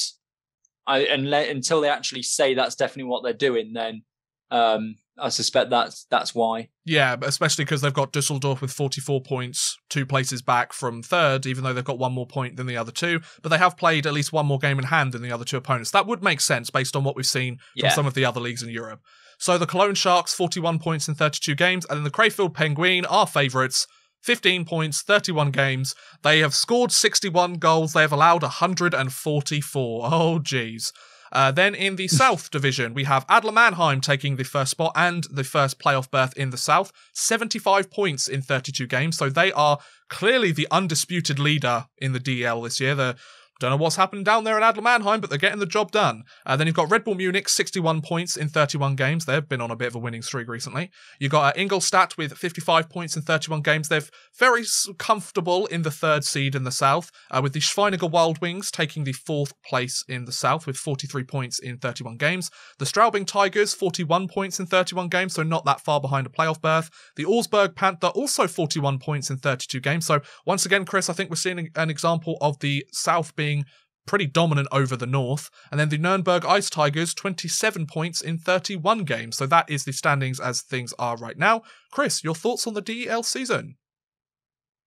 I until they actually say that's definitely what they're doing, then um, I suspect that's that's why. Yeah, especially because they've got Dusseldorf with 44 points, two places back from third, even though they've got one more point than the other two. But they have played at least one more game in hand than the other two opponents. That would make sense based on what we've seen Yeah. from some of the other leagues in Europe. So the Cologne Sharks, 41 points in 32 games, and then the Krefeld Penguin, our favourites, 15 points, 31 games. They have scored 61 goals. They have allowed 144. Oh, jeez. Uh, then in the <laughs> South Division, we have Adler Mannheim taking the first spot and the first playoff berth in the South. 75 points in 32 games. So they are clearly the undisputed leader in the DEL this year. They're don't know what's happened down there in Adler Mannheim, but they're getting the job done. Uh, then you've got Red Bull Munich, 61 points in 31 games. They've been on a bit of a winning streak recently. You've got uh, Ingolstadt with 55 points in 31 games. They're very comfortable in the third seed in the south, uh, with the Schwenninger Wild Wings taking the fourth place in the south with 43 points in 31 games. The Straubing Tigers, 41 points in 31 games, so not that far behind a playoff berth. The Augsburg Panther, also 41 points in 32 games. So once again, Chris, I think we're seeing an example of the south being being pretty dominant over the North. And then the Nuremberg Ice Tigers, 27 points in 31 games. So that is the standings as things are right now. Chris, your thoughts on the DEL season?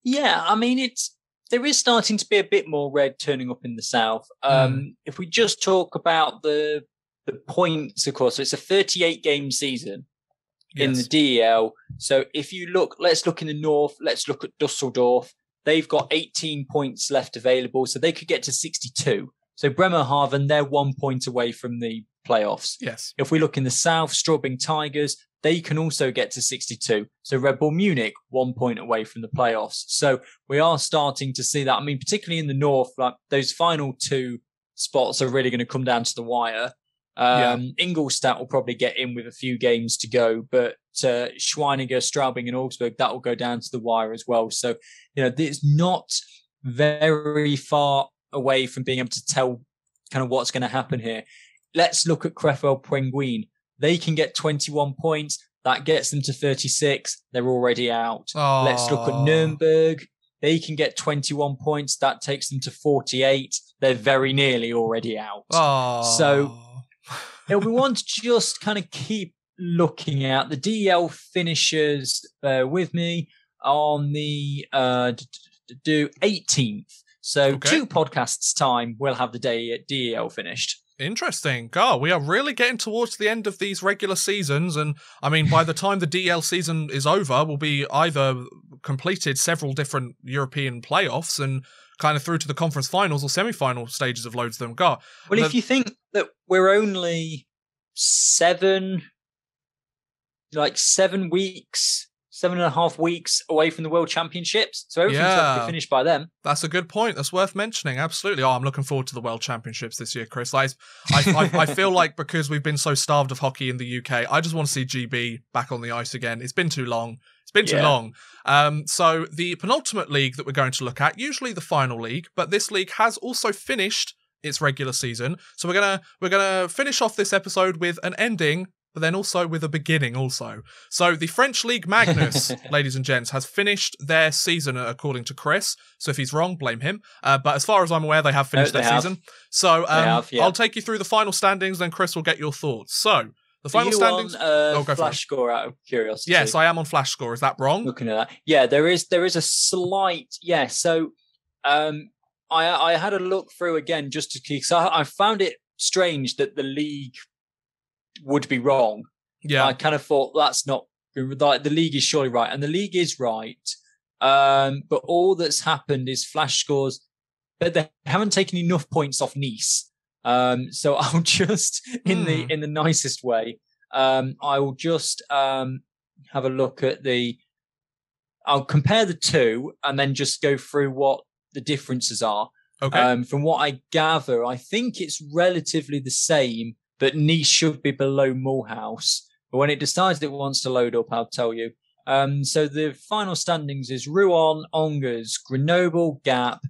Yeah, I mean, it's there is starting to be a bit more red turning up in the south. Um, mm. If we just talk about the the points, of course, so it's a 38 game season yes. in the DEL. So if you look, let's look in the north. Let's look at Dusseldorf. They've got 18 points left available, so they could get to 62. So Bremerhaven, they're one point away from the playoffs. Yes. If we look in the south, Straubing Tigers, they can also get to 62. So Red Bull Munich, one point away from the playoffs. So we are starting to see that. I mean, particularly in the north, like those final two spots are really going to come down to the wire. Um, yeah. Ingolstadt will probably get in with a few games to go, but uh, Schwenninger, Straubing, and Augsburg, that will go down to the wire as well. So, you know, it's not very far away from being able to tell kind of what's going to happen here. Let's look at Krefeld Penguin. They can get 21 points. That gets them to 36. They're already out. Aww. Let's look at Nuremberg. They can get 21 points. That takes them to 48. They're very nearly already out. Aww. So we want to just kind of keep looking at the DEL finishes uh, with me on the uh, do 18th. So okay. two podcasts time, we'll have the day at DEL finished. Interesting. God, we are really getting towards the end of these regular seasons. And I mean, by the time the DEL season is over, we'll be either completed several different European playoffs and kind of through to the conference finals or semi final stages of loads of them. God. Well, the- if you think that we're only seven, like seven weeks, seven and a half weeks away from the World Championships. So everything's yeah. to be finished by then. That's a good point. That's worth mentioning. Absolutely. Oh, I'm looking forward to the World Championships this year, Chris. I, I, I, I feel <laughs> like because we've been so starved of hockey in the UK, I just want to see GB back on the ice again. It's been too long. It's been too yeah. long. Um, so the penultimate league that we're going to look at, usually the final league, but this league has also finished its regular season. So we're gonna we're gonna finish off this episode with an ending, but then also with a beginning also. So the French League Magnus, <laughs> ladies and gents, has finished their season according to Chris. So if he's wrong, blame him. Uh, but as far as I'm aware, they have finished no, they their have. season. So um, have, yeah. I'll take you through the final standings, then Chris will get your thoughts. So the final standings. On, uh, oh, go flash score out of curiosity. Yes, I am on flash score. Is that wrong? Looking at that, yeah, there is there is a slight yeah. So um, I I had a look through again just to because I, I found it strange that the league would be wrong. Yeah, I kind of thought that's not like the league is surely right, and the league is right. Um, but all that's happened is flash scores, but they haven't taken enough points off Nice. Um, so <laughs> I'll just in the hmm. in the nicest way, um, I will just um have a look at the. I'll compare the two and then just go through what the differences are. Okay. Um, from what I gather, I think it's relatively the same, but Nice should be below Mulhouse. But when it decides it wants to load up, I'll tell you. Um, so the final standings is Rouen, Angers, Grenoble, Gap,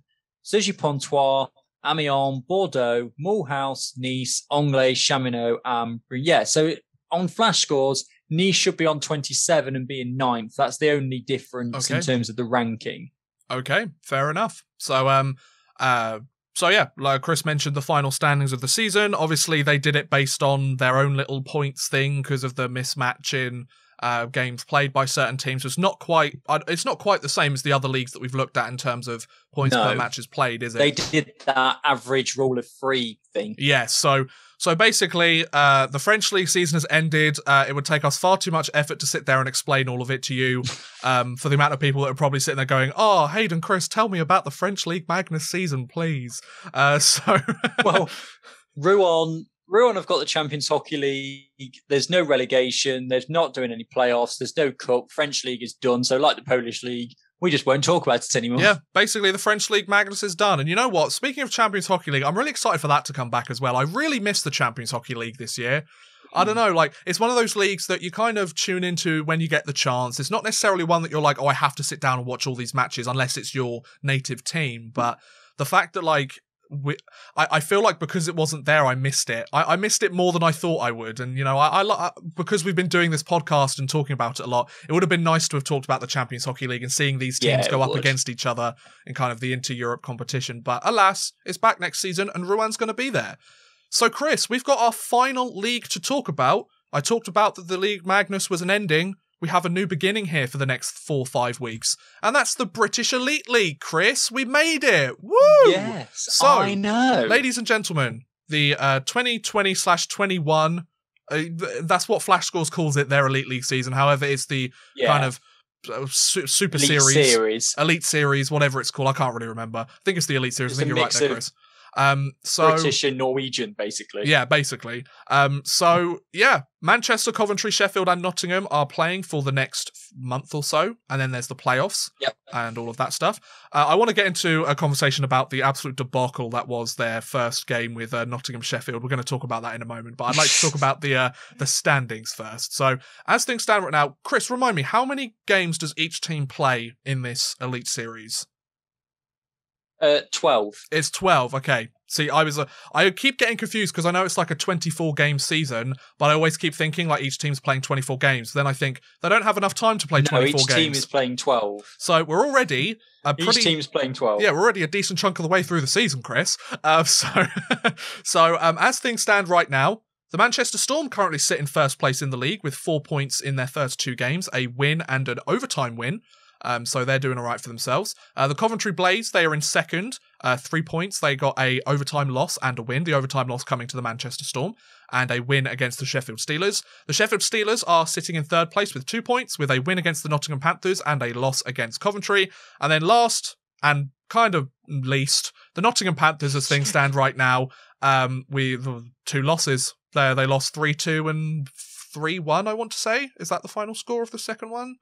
Cergy Pontoise, Amiens, Bordeaux, Mulhouse, Nice, Angers, Chamonix, um, yeah. So on flash scores, Nice should be on 27 and be in ninth. That's the only difference okay. in terms of the ranking. Okay, fair enough. So, um, uh, so yeah, like Chris mentioned, the final standings of the season. Obviously, they did it based on their own little points thing because of the mismatch in uh, games played by certain teams. It's not quite, it's not quite the same as the other leagues that we've looked at in terms of points no, per matches played, is it? They did that average rule of three thing. Yes. So so basically, uh, the French league season has ended. Uh, it would take us far too much effort to sit there and explain all of it to you. <laughs> Um, for the amount of people that are probably sitting there going, "Oh, Hayden, Chris, tell me about the French league Magnus season, please." Uh, <laughs> so, well, <laughs> Rouen Rouen have got the Champions Hockey League. There's no relegation. They're not doing any playoffs. There's no cup. French league is done. So, like the Polish league, we just won't talk about it anymore. Yeah, basically the French League Magnus is done. And you know what? Speaking of Champions Hockey League, I'm really excited for that to come back as well. I really missed the Champions Hockey League this year. I don't hmm. know, like it's one of those leagues that you kind of tune into when you get the chance. It's not necessarily one that you're like, oh, I have to sit down and watch all these matches unless it's your native team. But the fact that like we, I, I feel like because it wasn't there, I missed it. I, I missed it more than I thought I would. And you know, I, I because we've been doing this podcast and talking about it a lot, it would have been nice to have talked about the Champions Hockey League and seeing these teams Yeah, go it up would. against each other in kind of the inter Europe competition. But alas, it's back next season, and Rouen going to be there. So, Chris, we've got our final league to talk about. I talked about that the League Magnus was an ending. We have a new beginning here for the next four, five weeks. And that's the British Elite League, Chris. We made it. Woo! Yes, So, I know. Ladies and gentlemen, the uh, 2020 slash 21. Uh, that's what Flash Scores calls it, their Elite League season. However, it's the yeah. kind of uh, su- Super Elite Series, series. Elite Series, whatever it's called. I can't really remember. I think it's the Elite Series. It's I think you're right there, Chris. Um, so British and Norwegian, basically. yeah, basically. Um, so yeah, Manchester, Coventry, Sheffield, and Nottingham are playing for the next month or so, and then there's the playoffs Yep. and all of that stuff. Uh, I want to get into a conversation about the absolute debacle that was their first game with uh, Nottingham, Sheffield. We're going to talk about that in a moment, but I'd like to talk about the uh, the standings first. So as things stand right now, Chris, remind me how many games does each team play in this Elite Series? Uh, 12. It's 12. Okay. See, I was, uh, I keep getting confused because I know it's like a 24 game season, but I always keep thinking like each team's playing 24 games. Then I think they don't have enough time to play No, 24 each games. team is playing 12. So we're already a Each team's playing 12. yeah, we're already a decent chunk of the way through the season, Chris. Uh, <laughs> so, so um, as things stand right now, the Manchester Storm currently sit in first place in the league with four points in their first two games, a win and an overtime win. Um, so they're doing all right for themselves. Uh, the Coventry Blaze, they are in second, uh, three points. They got a overtime loss and a win. The overtime loss coming to the Manchester Storm, and a win against the Sheffield Steelers. The Sheffield Steelers are sitting in third place with two points, with a win against the Nottingham Panthers and a loss against Coventry. And then last and kind of least, the Nottingham Panthers, as things stand right now, um, with two losses. There, they lost three two and three one. I want to say, is that the final score of the second one?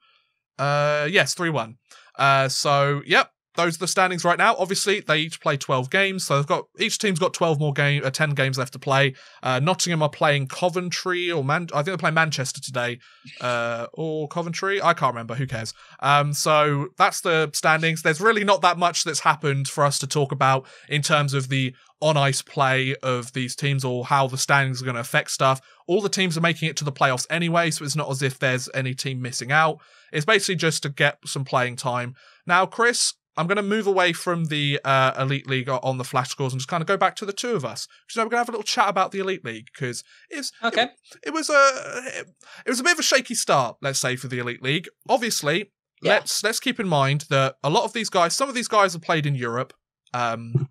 Uh, yes, three one. Uh, so yep, those are the standings right now. Obviously, they each play twelve games, so they've got each team's got twelve more game, uh, ten games left to play. Uh, Nottingham are playing Coventry or Man. I think they're playing Manchester today, uh, or Coventry. I can't remember. Who cares? Um, so that's the standings. There's really not that much that's happened for us to talk about in terms of the on ice play of these teams or how the standings are going to affect stuff. All the teams are making it to the playoffs anyway, so it's not as if there's any team missing out. It's basically just to get some playing time. Now, Chris, I'm going to move away from the uh, Elite League on the flash scores and just kind of go back to the two of us. So we're going to have a little chat about the Elite League because it's Okay. it was a it was a bit of a shaky start, let's say, for the Elite League. Obviously, Yeah. let's let's keep in mind that a lot of these guys, some of these guys have played in Europe um,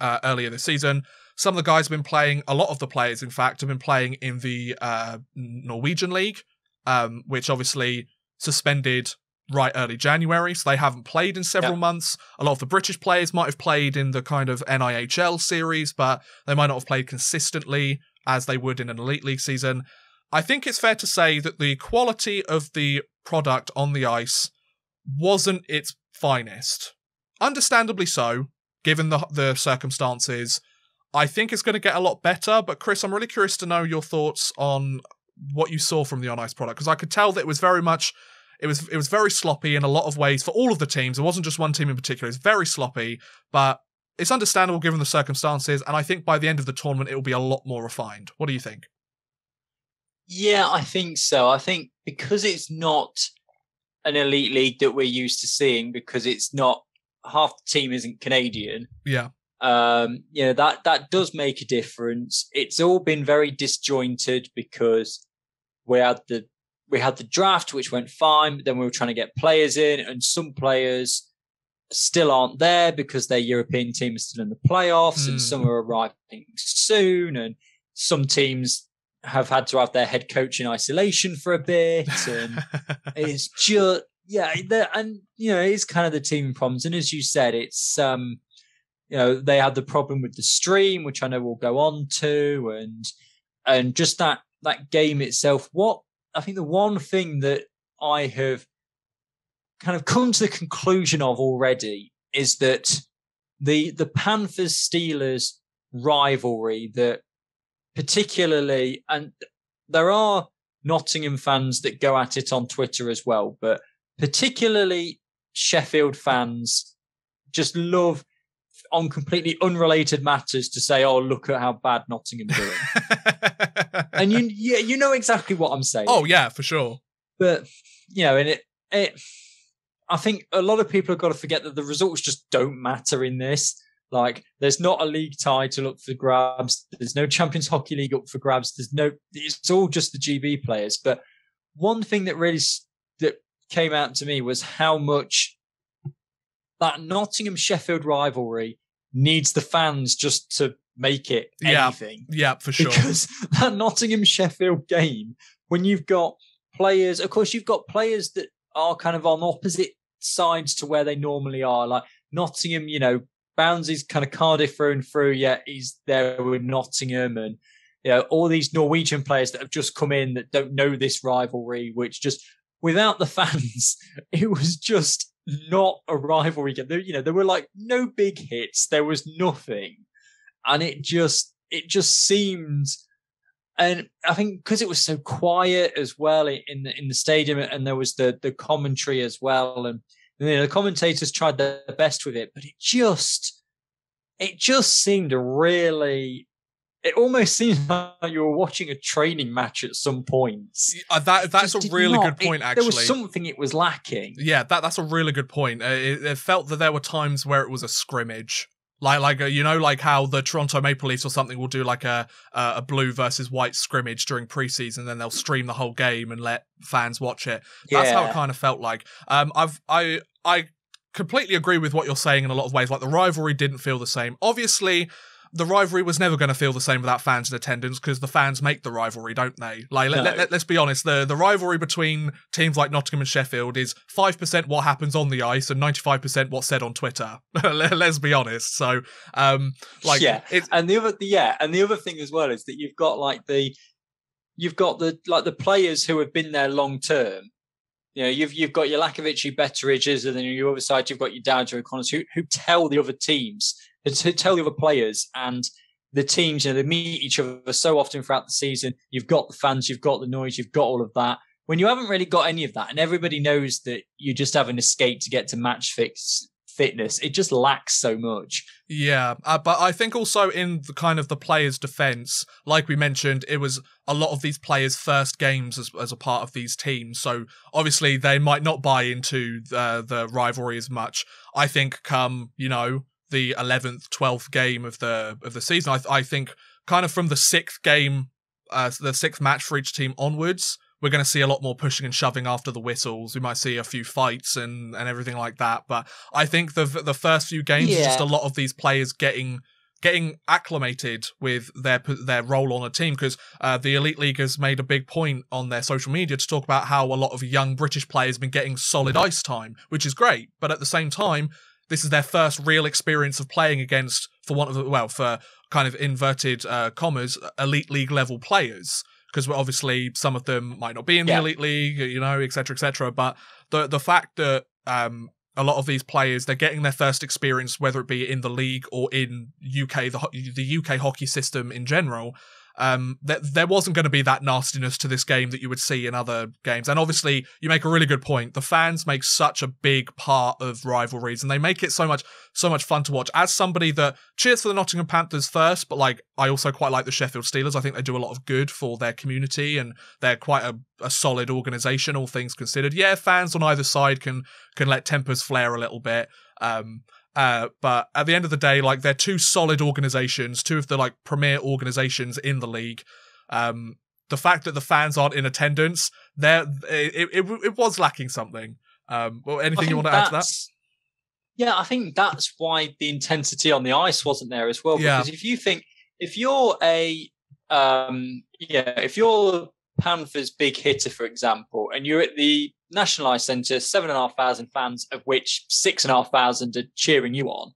uh, earlier this season. Some of the guys have been playing. A lot of the players, in fact, have been playing in the uh, Norwegian League, um, which obviously suspended right early January, so they haven't played in several Yeah. months. A lot of the British players might have played in the kind of NIHL series, but they might not have played consistently as they would in an Elite League season. I think it's fair to say that the quality of the product on the ice wasn't its finest. Understandably so, given the the circumstances. I think it's going to get a lot better, but Chris, I'm really curious to know your thoughts on what you saw from the on ice product because I could tell that it was very much it was it was very sloppy in a lot of ways for all of the teams. It wasn't just one team in particular. It's very sloppy, but it's understandable given the circumstances. And I think by the end of the tournament, it will be a lot more refined. What do you think? Yeah, I think so. I think because it's not an elite league that we're used to seeing, because it's not half the team isn't Canadian. Yeah, Um, you know that that does make a difference. It's all been very disjointed because we had the we had the draft, which went fine, but then we were trying to get players in, and some players still aren't there because their European team is still in the playoffs, Hmm. and some are arriving soon, and some teams have had to have their head coach in isolation for a bit, and <laughs> it's just yeah, and you know it's kind of the team problems. And as you said, it's um you know they had the problem with the stream, which I know we'll go on to, and and just that that game itself. What I think the one thing that I have kind of come to the conclusion of already is that the the Panthers Steelers rivalry that particularly and there are Nottingham fans that go at it on Twitter as well, but particularly Sheffield fans just love on completely unrelated matters to say, "Oh, look at how bad Nottingham doing," <laughs> and you yeah, you know exactly what I'm saying. Oh yeah, for sure. But you know, and it it I think a lot of people have got to forget that the results just don't matter in this. Like, there's not a league title up for grabs. There's no Champions Hockey League up for grabs. There's no. It's all just the GB players. But one thing that really that came out to me was how much that Nottingham Sheffield rivalry needs the fans just to make it anything. Yeah, yeah for sure. Because <laughs> that Nottingham Sheffield game, when you've got players, of course, you've got players that are kind of on opposite sides to where they normally are. Like Nottingham, you know, Bowns kind of Cardiff through and through, yet he's there with Nottingham and you know, all these Norwegian players that have just come in that don't know this rivalry, which just without the <laughs> fans, it was just not a rivalry game. There, you know, there were like no big hits. There was nothing. And it just, it just seemed, and I think because it was so quiet as well in the, in the stadium and there was the, the commentary as well. And, you know, the commentators tried their best with it, but it just, it just seemed really it almost seems like you were watching a training match at some points. Uh, that that's a really not, good point. It, actually, there was something it was lacking. Yeah, that that's a really good point. Uh, it, it, felt that there were times where it was a scrimmage. Like, like uh, you know, like how the Toronto Maple Leafs or something will do like a a blue versus white scrimmage during preseason, then they'll stream the whole game and let fans watch it. That's yeah. how it kind of felt like. Um, I've I I completely agree with what you're saying in a lot of ways. Like the rivalry didn't feel the same. Obviously, the rivalry was never going to feel the same without fans in attendance because the fans make the rivalry, don't they? Like, no. let, us let, be honest, the the rivalry between teams like Nottingham and Sheffield is five percent what happens on the ice and ninety five percent what's said on Twitter. <laughs> let's be honest. So, um, like, yeah, and the other, yeah, and the other thing as well is that you've got like the, you've got the like the players who have been there long term. You know, you've you've got your Lakovic, Betteridges, and then on your other side you've got your Dowd, O'Connors, who who tell the other teams to tell the other players and the teams, you know, they meet each other so often throughout the season. You've got the fans, you've got the noise, you've got all of that. When you haven't really got any of that, and everybody knows that you just have an escape to get to match fix fitness, it just lacks so much. Yeah, uh, but I think also in the kind of the players' defense, like we mentioned, it was a lot of these players' first games as, as a part of these teams. So obviously they might not buy into the, the rivalry as much. I think come, you know, the 11th 12th game of the of the season i, I think kind of from the sixth game uh, the sixth match for each team onwards we're going to see a lot more pushing and shoving after the whistles we might see a few fights and and everything like that but i think the the first few games yeah. is just a lot of these players getting getting acclimated with their their role on a team because uh, the elite league has made a big point on their social media to talk about how a lot of young British players have been getting solid ice time, which is great. But at the same time, this is their first real experience of playing against, for one of the, well, for kind of inverted uh, commas, elite league level players. Because obviously some of them might not be in the elite league, you know, etc., etc. But the the fact that um, a lot of these players they're getting their first experience, whether it be in the league or in UK the the UK hockey system in general, um, there wasn't going to be that nastiness to this game that you would see in other games. And obviously, you make a really good point. The fans make such a big part of rivalries, and they make it so much so much fun to watch. As somebody that cheers for the Nottingham Panthers first, but like I also quite like the Sheffield Steelers. I think they do a lot of good for their community, and they're quite a, a solid organisation, all things considered. Yeah, fans on either side can can let tempers flare a little bit. Um, uh, but at the end of the day, like they're two solid organizations, two of the like premier organizations in the league. Um, the fact that the fans aren't in attendance, there it, it, it was lacking something. Um, well, anything you want to add to that? Yeah, I think that's why the intensity on the ice wasn't there as well. Because yeah. if you think if you're a um, yeah, if you're Panthers big hitter, for example, and you're at the National Ice Centre, seven and a half thousand fans, of which six and a half thousand are cheering you on.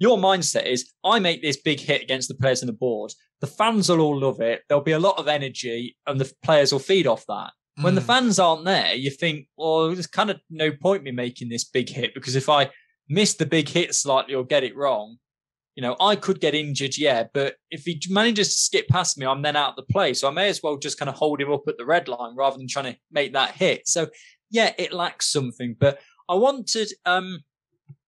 your mindset is I make this big hit against the players on the board. The fans will all love it. There'll be a lot of energy, and the players will feed off that. When the Mm. fans aren't there, you think, well, there's kind of no point me making this big hit because if I miss the big hit slightly or get it wrong, you know, I could get injured, yeah. But if he manages to skip past me, I'm then out of the play. So I may as well just kind of hold him up at the red line rather than trying to make that hit. So yeah, it lacks something. But I wanted um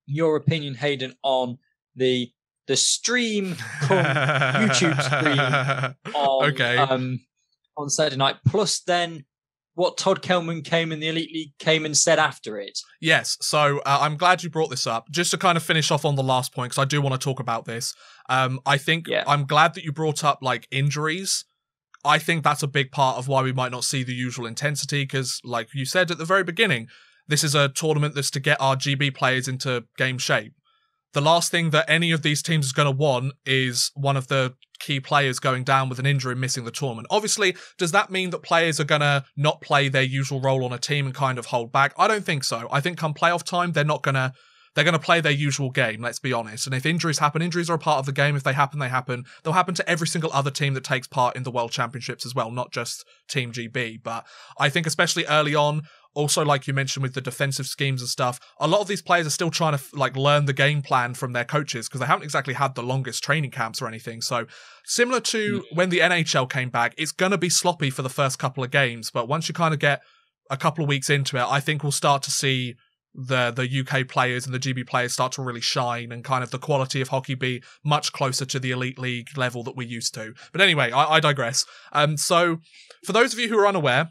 your opinion, Hayden, on the the stream <laughs> YouTube stream on okay. um on Saturday night. Plus then what Todd Kelman came in the Elite League came and said after it. Yes, so uh, I'm glad you brought this up. Just to kind of finish off on the last point, because I do want to talk about this. Um, I think Yeah. I'm glad that you brought up like injuries. I think that's a big part of why we might not see the usual intensity, because like you said at the very beginning, this is a tournament that's to get our GB players into game shape. The last thing that any of these teams is going to want is one of the key players going down with an injury missing the tournament. Obviously, does that mean that players are going to not play their usual role on a team and kind of hold back? I don't think so. I think come playoff time, they're not going to they're going to play their usual game, let's be honest. And if injuries happen, injuries are a part of the game. If they happen, they happen. They'll happen to every single other team that takes part in the World Championships as well, not just Team GB. But I think, especially early on, also like you mentioned with the defensive schemes and stuff, a lot of these players are still trying to like learn the game plan from their coaches because they haven't exactly had the longest training camps or anything. So similar to hmm. when the NHL came back, it's going to be sloppy for the first couple of games, but once you kind of get a couple of weeks into it, I think we'll start to see the the UK players and the GB players start to really shine and kind of the quality of hockey be much closer to the elite league level that we're used to. But anyway, I, I digress. Um, so for those of you who are unaware,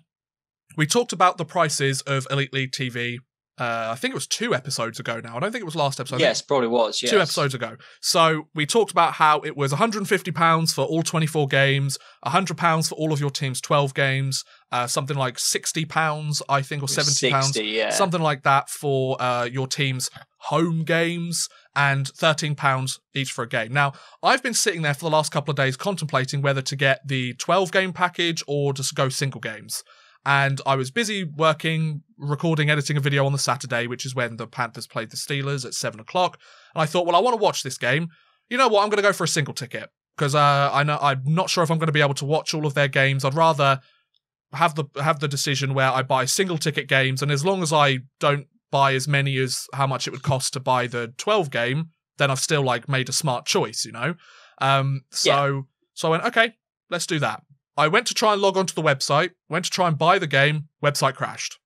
we talked about the prices of Elite League TV. Uh, I think it was two episodes ago now. I don't think it was last episode. Yes, probably was. Yes. two episodes ago. So we talked about how it was 150 pounds for all 24 games, 100 pounds for all of your team's 12 games, uh, something like 60 pounds, I think, or 70 pounds, 60, yeah. something like that for uh, your team's home games, and 13 pounds each for a game. Now, I've been sitting there for the last couple of days contemplating whether to get the 12 game package or just go single games. And I was busy working, recording, editing a video on the Saturday, which is when the Panthers played the Steelers at seven o'clock. And I thought, well, I want to watch this game. You know what? I'm going to go for a single ticket because uh, I know I'm not sure if I'm going to be able to watch all of their games. I'd rather have the have the decision where I buy single ticket games, and as long as I don't buy as many as how much it would cost to buy the 12 game, then I've still like made a smart choice, you know. Um, so so I went, okay, let's do that. I went to try and log onto the website, went to try and buy the game, website crashed.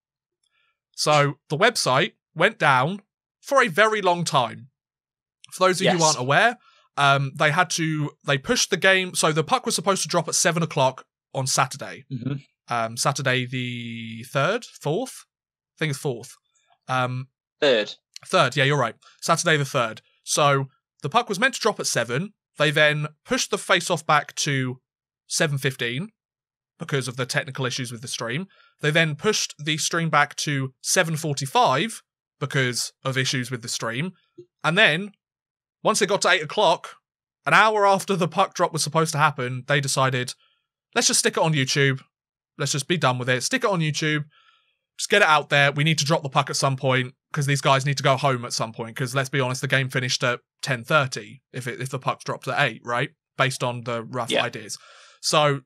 So the website went down for a very long time. For those of you who aren't aware, um, they had to they pushed the game. So the puck was supposed to drop at seven o'clock on Saturday. Mhm. Um, Saturday the third, fourth, I think it's fourth. Um, Third. Third, yeah, you're right. Saturday the third. So the puck was meant to drop at seven. They then pushed the face-off back to seven fifteen because of the technical issues with the stream. They then pushed the stream back to seven forty-five because of issues with the stream. And then once it got to eight o'clock, an hour after the puck drop was supposed to happen, they decided, let's just stick it on YouTube. Let's just be done with it. Stick it on YouTube just get it out there. We need to drop the puck at some point because these guys need to go home at some point. Because let's be honest, the game finished at ten thirty. If it if the puck dropped at eight, right? Based on the rough Yeah. ideas. So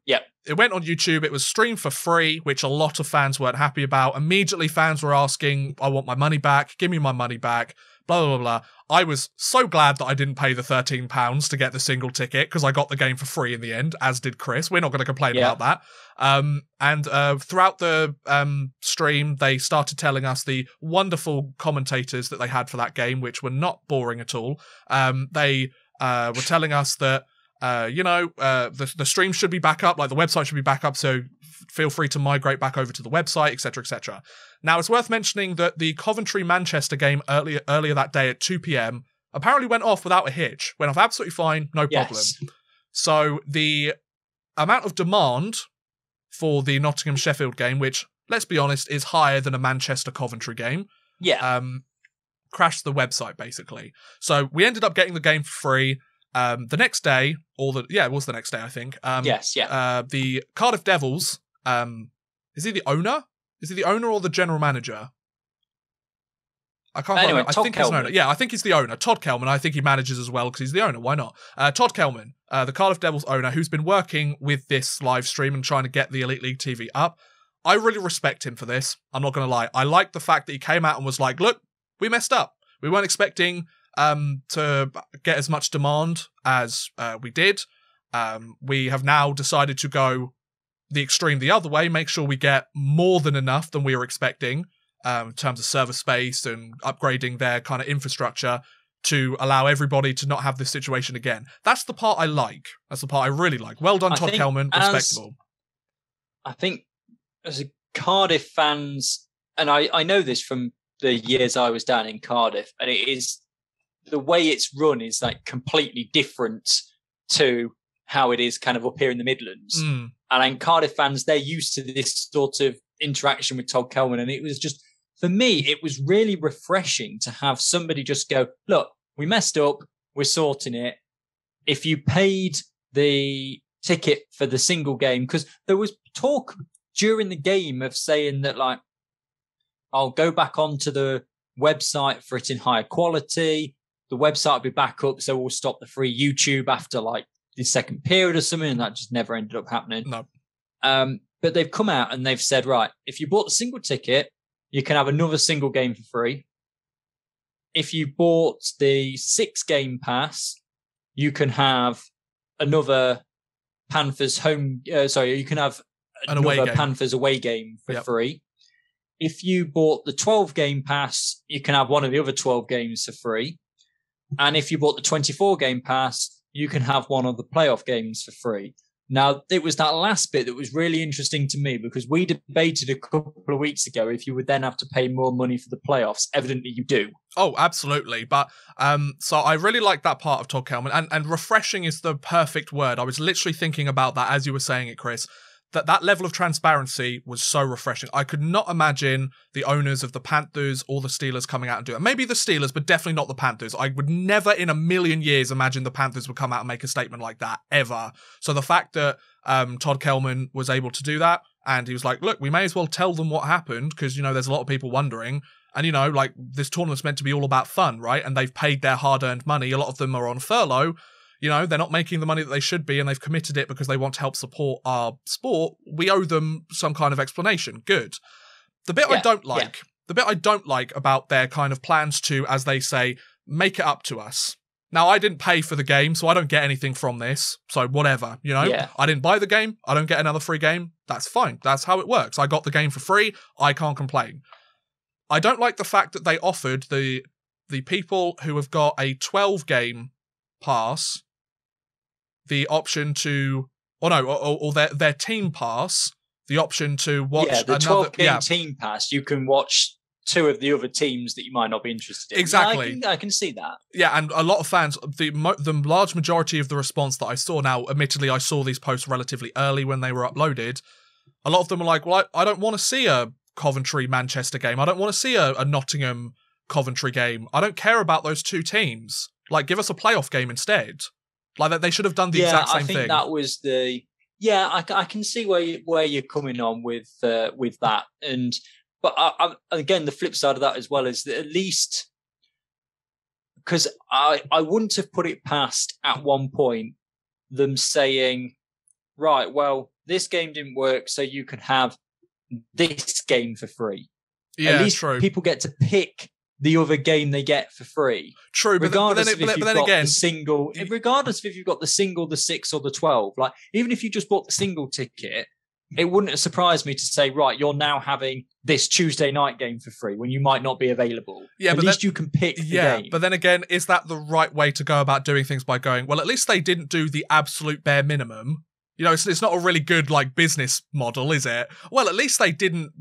it went on YouTube. It was streamed for free, which a lot of fans weren't happy about. Immediately, fans were asking, "I want my money back. Give me my money back." Blah blah blah. blah. I was so glad that I didn't pay the thirteen pounds to get the single ticket because I got the game for free in the end, as did Chris. We're not going to complain Yeah. about that. Um, and uh, throughout the um, stream, they started telling us the wonderful commentators that they had for that game, which were not boring at all. Um, they uh, were telling us that. Uh, you know, uh, the the stream should be back up, like the website should be back up. So f- feel free to migrate back over to the website, etc., etc. Now, it's worth mentioning that the Coventry Manchester game earlier earlier that day at 2 p.m. apparently went off without a hitch. Went off absolutely fine, no problem. Yes. So the amount of demand for the Nottingham Sheffield game, which let's be honest is higher than a Manchester Coventry game, Yeah. um, crashed the website basically. So we ended up getting the game for free. Um, the next day, or the yeah, it was the next day, I think. Um, yes. Yeah. uh, the Cardiff Devils. Um, is he the owner? Is he the owner or the general manager? I can't Anyway, remember. I Todd think he's an owner. Yeah, I think he's the owner. Todd Kelman. I think he manages as well because he's the owner. Why not? Uh, Todd Kelman, uh, the Cardiff Devils owner, who's been working with this live stream and trying to get the Elite League TV up. I really respect him for this. I'm not going to lie. I like the fact that he came out and was like, look, we messed up. We weren't expecting um, to get as much demand as uh, we did. Um, we have now decided to go the extreme the other way, make sure we get more than enough than we were expecting um, in terms of server space and upgrading their kind of infrastructure to allow everybody to not have this situation again. That's the part I like. That's the part I really like. Well done, I Todd Kelman. as- Respectable. I think as a Cardiff fans, and I, I know this from the years I was down in Cardiff, and it is the way it's run is like completely different to how it is kind of up here in the Midlands. Mm, And in Cardiff fans, they're used to this sort of interaction with Todd Kelman. And it was just, for me, it was really refreshing to have somebody just go, look, we messed up. We're sorting it. If you paid the ticket for the single game, because there was talk during the game of saying that, like, I'll go back onto the website for it in higher quality. The website will be back up. So we'll stop the free YouTube after like the second period or something. And that just never ended up happening. no. Um, but they've come out and they've said, right, if you bought the single ticket, you can have another single game for free. If you bought the six game pass, you can have another Panthers home. Uh, sorry, you can have An away another game. Panthers away game for Yep. free. If you bought the 12 game pass, you can have one of the other 12 games for free. And if you bought the 24 game pass, you can have one of the playoff games for free. Now, it was that last bit that was really interesting to me because we debated a couple of weeks ago if you would then have to pay more money for the playoffs. Evidently, you do. Oh, absolutely. But um, so I really like that part of Todd Kelman, and and refreshing is the perfect word. I was literally thinking about that as you were saying it, Chris. That that level of transparency was so refreshing. I could not imagine the owners of the Panthers or the Steelers coming out and do it. Maybe the Steelers, but definitely not the Panthers. I would never in a million years imagine the Panthers would come out and make a statement like that ever. So the fact that um, Todd Kelman was able to do that, and he was like, "Look, we may as well tell them what happened because you know there's a lot of people wondering." And you know, like this tournament's meant to be all about fun, right? And they've paid their hard-earned money. A lot of them are on furlough. You know, they're not making the money that they should be, and they've committed it because they want to help support our sport. We owe them some kind of explanation. Good. The bit I don't yeah. like, the bit I don't like about their kind of plans to, as they say, make it up to us. Now, I didn't pay for the game, so I don't get anything from this. So, whatever, you know? Yeah. I didn't buy the game. I don't get another free game. That's fine. That's how it works. I got the game for free. I can't complain. I don't like the fact that they offered the the people who have got a 12 game pass the option to or no or, or their their team pass the option to watch yeah, the another 12 game yeah team pass, you can watch two of the other teams that you might not be interested in. Exactly. I can, I can see that. yeah and a lot of fans the the large majority of the response that I saw now admittedly I saw these posts relatively early when they were uploaded a lot of them were like well I, I don't want to see a Coventry Manchester game I don't want to see a, a Nottingham Coventry game I don't care about those two teams like give us a playoff game instead like that they should have done the yeah, exact same I think thing that was the. Yeah, I, I can see where you, where you're coming on with uh, with that, and but I, I, again, the flip side of that as well is that at least because I I wouldn't have put it past at one point them saying, right, well, this game didn't work, so you can have this game for free. yeah at least true people get to pick the other game they get for free true but, then- but then, if you've then got again the single, regardless of if you've got the single, the six, or the twelve. Like even if you just bought the single ticket, it wouldn't have surprised me to say, right, you're now having this Tuesday night game for free when you might not be available. Yeah, at but least you can pick the yeah, game. but then again, is that the right way to go about doing things by going, well, at least they didn't do the absolute bare minimum. You know, it's, it's not a really good like business model, is it? Well, at least they didn't.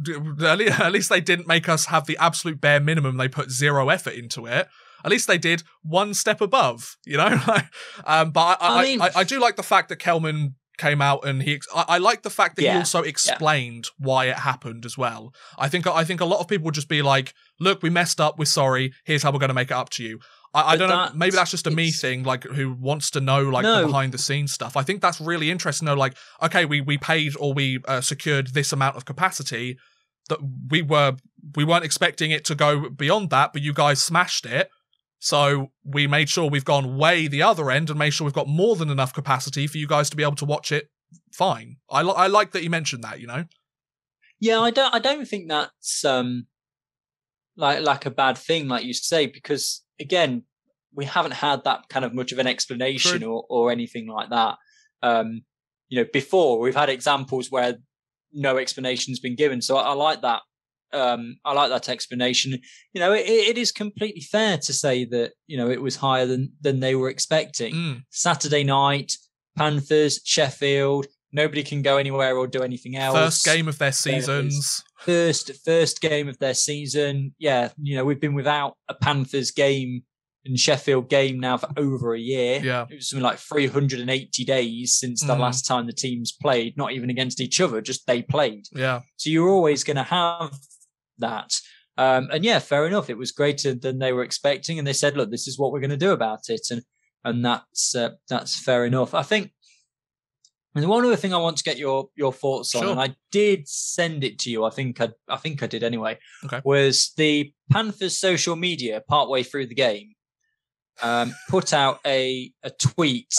At least, they didn't make us have the absolute bare minimum. They put zero effort into it. At least they did one step above. You know, <laughs> um, but I, I, I mean- I, I do like the fact that Kelman came out and he. I, I like the fact that he also explained why it happened as well. I think I think a lot of people would just be like, "Look, we messed up. We're sorry. Here's how we're going to make it up to you." I, I don't know. Maybe that's just a me thing, like who wants to know like No. the behind the scenes stuff. I think that's really interesting. Though, like, okay, we we paid or we uh, secured this amount of capacity that we were we weren't expecting it to go beyond that, but you guys smashed it. So we made sure we've gone way the other end and made sure we've got more than enough capacity for you guys to be able to watch it fine. I, li- I like that you mentioned that, you know? Yeah, I don't I don't think that's um like like a bad thing, like you say, because again, we haven't had that kind of much of an explanation or, or anything like that. Um, you know, before we've had examples where no explanation's been given. So I, I like that. Um, I like that explanation. You know, it, it is completely fair to say that you know it was higher than than they were expecting. Mm. Saturday night, Panthers, Sheffield. Nobody can go anywhere or do anything else. First game of their seasons. First first game of their season. Yeah, you know we've been without a Panthers game and Sheffield game now for over a year. Yeah. It was something like 380 days since the Mhm. last time the teams played, not even against each other, just they played. Yeah. So you're always going to have that. Um, and yeah, fair enough. It was greater than they were expecting, and they said, "Look, this is what we're going to do about it," and and that's uh, that's fair enough. I think. And one other thing I want to get your your thoughts on, Sure. and I did send it to you. I think I I think I did anyway. Okay. Was the Panthers social media partway through the game um, put out a a tweet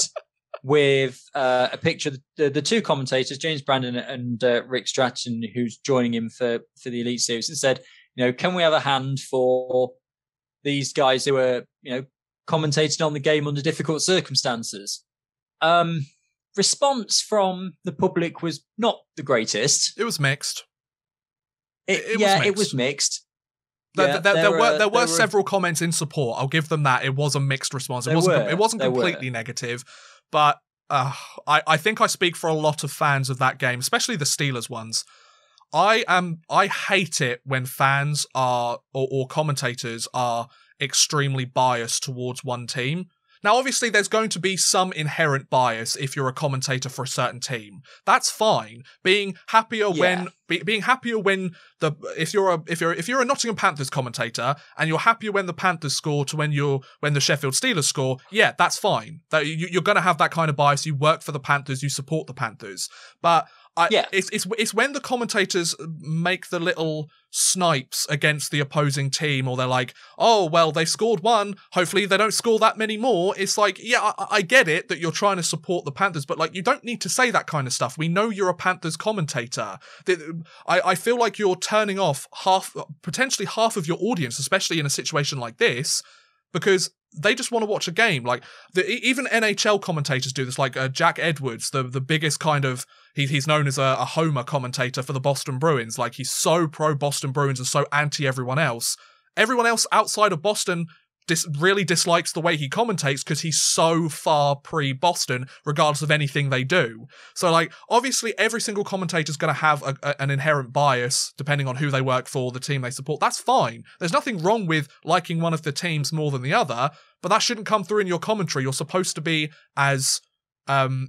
with uh, a picture of the, the two commentators, James Brandon and uh, Rick Strachan, who's joining him for for the Elite Series, and said, you know, can we have a hand for these guys who are, you know, commentating on the game under difficult circumstances? Um, response from the public was not the greatest. It was mixed. It, It was yeah, it was mixed. There, Yeah, there, there, were uh, there were were- several comments in support. I'll give them that. It was a mixed response. It There wasn't it wasn't there were. completely negative, but uh, I I think I speak for a lot of fans of that game, especially the Steelers ones. I am I hate it when fans are or, or commentators are extremely biased towards one team. Now, obviously, there's going to be some inherent bias if you're a commentator for a certain team. That's fine. Being happier Yeah. when be, being happier when the if you're a if you're if you're a Nottingham Panthers commentator and you're happier when the Panthers score to when you're when the Sheffield Steelers score, yeah, that's fine. That you, you're going to have that kind of bias. You work for the Panthers, you support the Panthers, but. I, Yeah. it's, it's it's when the commentators make the little snipes against the opposing team, or they're like, "Oh, well, they scored one. Hopefully, they don't score that many more." It's like, yeah, I, I get it that you're trying to support the Panthers, but like, you don't need to say that kind of stuff. We know you're a Panthers commentator. I, I feel like you're turning off half, potentially half of your audience, especially in a situation like this, because they just want to watch a game. Like the, even NHL commentators do this. Like uh, Jack Edwards, the the biggest kind of he, he's known as a, a homer commentator for the Boston Bruins. Like he's so pro Boston Bruins and so anti everyone else. Everyone else outside of Boston dis- really dislikes the way he commentates because he's so far pre Boston, regardless of anything they do. So, like, obviously, every single commentator is going to have a, a- an inherent bias depending on who they work for, the team they support. That's fine. There's nothing wrong with liking one of the teams more than the other, but that shouldn't come through in your commentary. You're supposed to be as, um,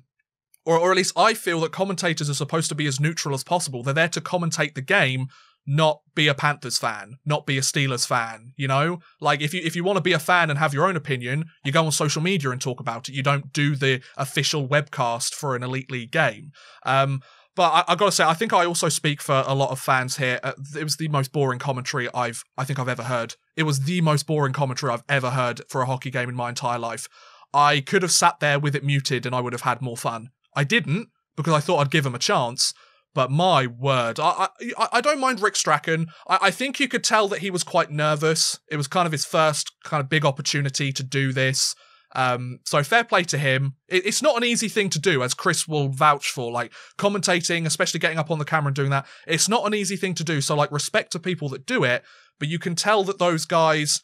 or, or at least I feel that commentators are supposed to be as neutral as possible. They're there to commentate the game, not be a Panthers fan, not be a Steelers fan. You know, like if you if you want to be a fan and have your own opinion, you go on social media and talk about it. You don't do the official webcast for an elite league game. Um, but I, I gotta say, I think I also speak for a lot of fans here. Uh, it was the most boring commentary I've I think I've ever heard. It was the most boring commentary I've ever heard for a hockey game in my entire life. I could have sat there with it muted and I would have had more fun. I didn't because I thought I'd give him a chance. But my word, I I, I don't mind Rick Strachan. I, I think you could tell that he was quite nervous. It was kind of his first kind of big opportunity to do this. Um, so fair play to him. It, it's not an easy thing to do, as Chris will vouch for. Like commentating, especially getting up on the camera and doing that, it's not an easy thing to do. So like respect to people that do it, but you can tell that those guys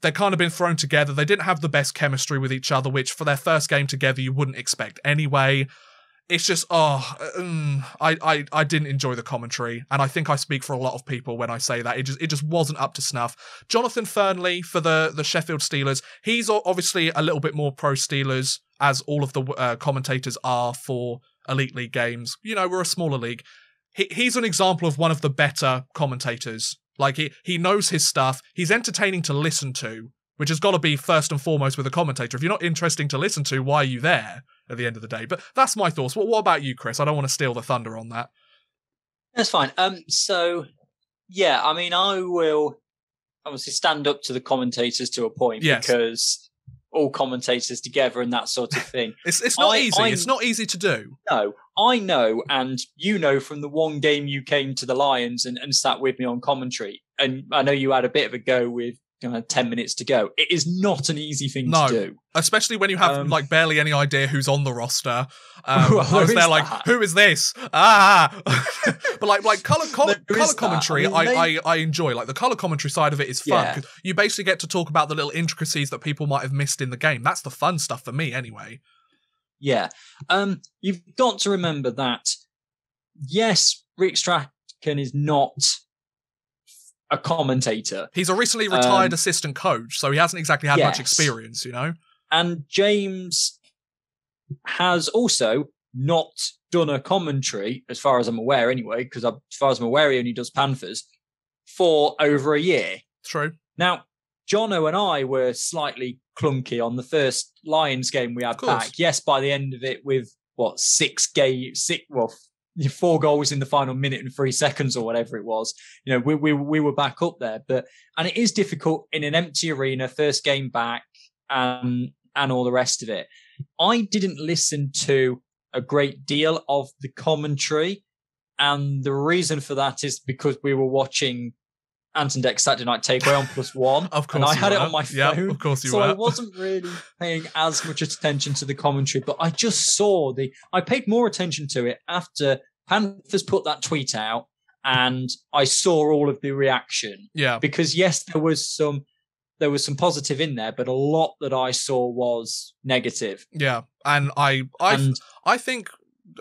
they're kind of been thrown together. They didn't have the best chemistry with each other, which for their first game together you wouldn't expect anyway. It's just oh, mm, I, I I didn't enjoy the commentary, and I think I speak for a lot of people when I say that it just it just wasn't up to snuff. Jonathan Fernley for the the Sheffield Steelers, he's obviously a little bit more pro Steelers, as all of the uh, commentators are for elite league games. You know, we're a smaller league. He, he's an example of one of the better commentators. Like he he knows his stuff. He's entertaining to listen to, which has got to be first and foremost with a commentator. If you're not interesting to listen to, why are you there at the end of the day? But that's my thoughts. What, what about you, Chris? I don't want to steal the thunder on that. That's fine. Um, so Yeah, I mean, I will obviously stand up to the commentators to a point Yes. because all commentators together and that sort of thing. <laughs> It's it's not I- easy. I- It's not easy to do. No, I know, and you know from the one game you came to the Lions and, and sat with me on commentary, and I know you had a bit of a go with kind of 10 minutes to go. It is not an easy thing No. to do. Especially when you have Um, like barely any idea who's on the roster. <laughs> Um, Well, I was there there is like, that. who is this? Ah, <laughs> but like like color col- <laughs> color commentary, I I, mean, I, they- I enjoy. Like the color commentary side of it is fun. Yeah. You basically get to talk about the little intricacies that people might have missed in the game. That's the fun stuff for me, anyway. Yeah. Um, you've got to remember that, yes, Rick Strachan is not a commentator, He's a recently retired Um, assistant coach, so he hasn't exactly had much experience. You know. and James has also not done a commentary, as far as I'm aware, anyway, because as far as I'm aware, he only does Panthers for over a year. True. Now, Jono and I were slightly clunky on the first Lions game we had back. Yes, by the end of it, with what six game, six well, <laughs> four goals in the final minute and three seconds or whatever it was. You know, we we we were back up there, but and it is difficult in an empty arena, first game back, and and all the rest of it. I didn't listen to a great deal of the commentary, and the reason for that is because we were watching Ant and Dec Saturday Night Takeaway on plus one. <laughs> Of course. And I had it on my Yeah, phone, of course you so were. I wasn't really paying as much attention to the commentary, but I just saw the. I paid more attention to it after Panthers put that tweet out, and I saw all of the reaction yeah. because yes, there was some. There was some positive in there, but a lot that I saw was negative. Yeah. And I I and I think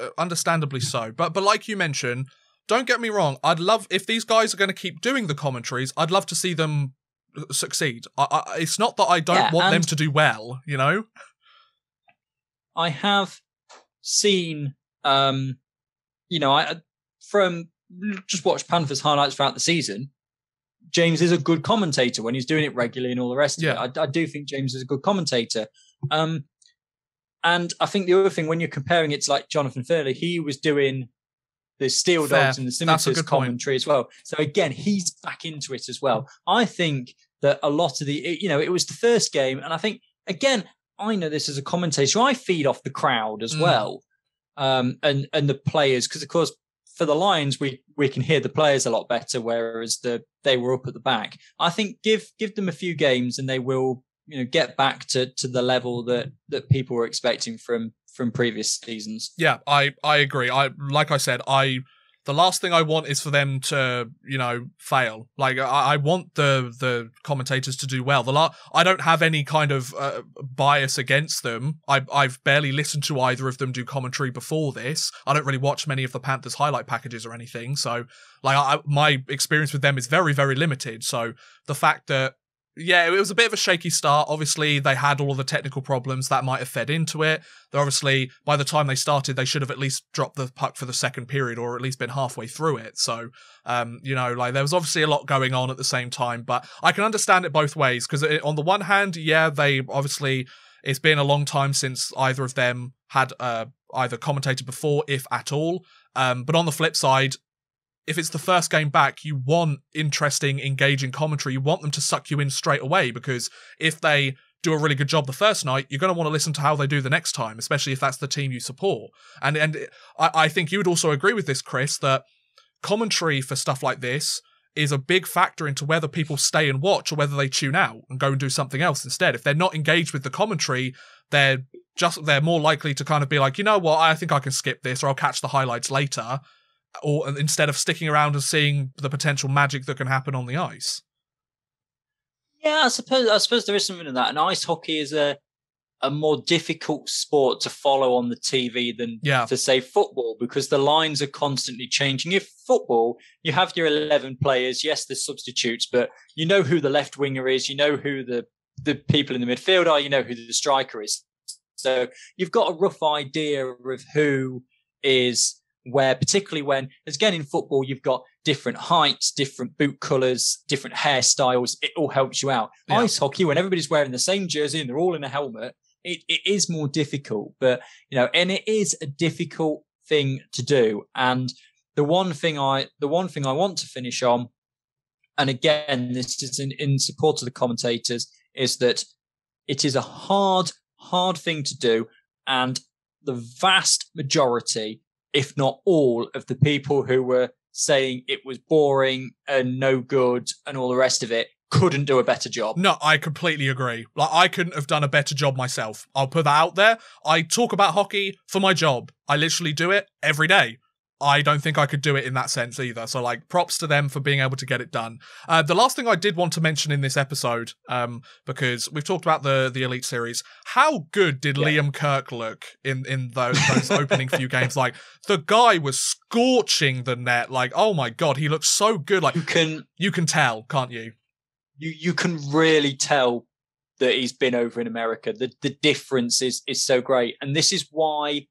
uh, understandably so. But but like you mentioned, don't get me wrong. I'd love if these guys are going to keep doing the commentaries. I'd love to see them uh, succeed. I, I, it's not that I don't Yeah, want them to do well. You know. I have seen, um, you know, I from just watch Panthers highlights throughout the season. James is a good commentator when he's doing it regularly and all the rest of Yeah. it. I, I do think James is a good commentator. Um, and I think the other thing when you're comparing it to like Jonathan Fairley, he was doing the Steel Fair. Dogs and the Scimitars good point. commentary as well. So again, he's back into it as well. I think that a lot of the, you know, it was the first game, and I think again, I know this as a commentator. I feed off the crowd as Mm. well, um, and and the players because of course for the Lions we we can hear the players a lot better, whereas the they were up at the back. I think give give them a few games and they will you know get back to to the level that that people were expecting from from previous seasons. Yeah, I I agree. I like I said, I the last thing I want is for them to you know fail. Like I, I want the the commentators to do well. The la- I don't have any kind of uh, bias against them. I I've barely listened to either of them do commentary before this. I don't really watch many of the Panthers highlight packages or anything. So like I, my experience with them is very very limited. So the fact that yeah, it was a bit of a shaky start. Obviously, they had all of the technical problems that might have fed into it. They're obviously, by the time they started, they should have at least dropped the puck for the second period or at least been halfway through it. So, um, you know, like there was obviously a lot going on at the same time, but I can understand it both ways because on the one hand, yeah, they obviously, it's been a long time since either of them had uh, either commentated before, if at all. Um, but on the flip side, if it's the first game back, you want interesting, engaging commentary. You want them to suck you in straight away because if they do a really good job the first night, you're going to want to listen to how they do the next time, especially if that's the team you support. And and I, I think you would also agree with this, Chris, that commentary for stuff like this is a big factor into whether people stay and watch or whether they tune out and go and do something else instead. If they're not engaged with the commentary, they're just they're more likely to kind of be like, you know what, I think I can skip this or I'll catch the highlights later or uh, instead of sticking around and seeing the potential magic that can happen on the ice. Yeah, I suppose I suppose there is something in that. And ice hockey is a a more difficult sport to follow on the TV than Yeah. to say football because the lines are constantly changing. If football, you have your eleven players, yes, there's substitutes, but you know who the left winger is, you know who the the people in the midfield are, you know who the striker is. So you've got a rough idea of who is where, particularly when, as again in football, you've got different heights, different boot colours, different hairstyles. It all helps you out. Yeah. Ice hockey, when everybody's wearing the same jersey and they're all in a helmet, it, it is more difficult. But, you know, and it is a difficult thing to do. And the one thing I, the one thing I want to finish on and again, this is in, in support of the commentators, is that it is a hard, hard thing to do. And the vast majority, if not all, of the people who were saying it was boring and no good and all the rest of it couldn't do a better job. No, I completely agree. Like I couldn't have done a better job myself. I'll put that out there. I talk about hockey for my job. I literally do it every day. I don't think I could do it in that sense either. So, like, props to them for being able to get it done. Uh, the last thing I did want to mention in this episode, um, because we've talked about the the Elite Series, how good did yeah. Liam Kirk look in in those those opening few games? Like, the guy was scorching the net. Like, oh my god, he looks so good. Like, you can you can tell, can't you? You you can really tell that he's been over in America. The the difference is is so great, and this is why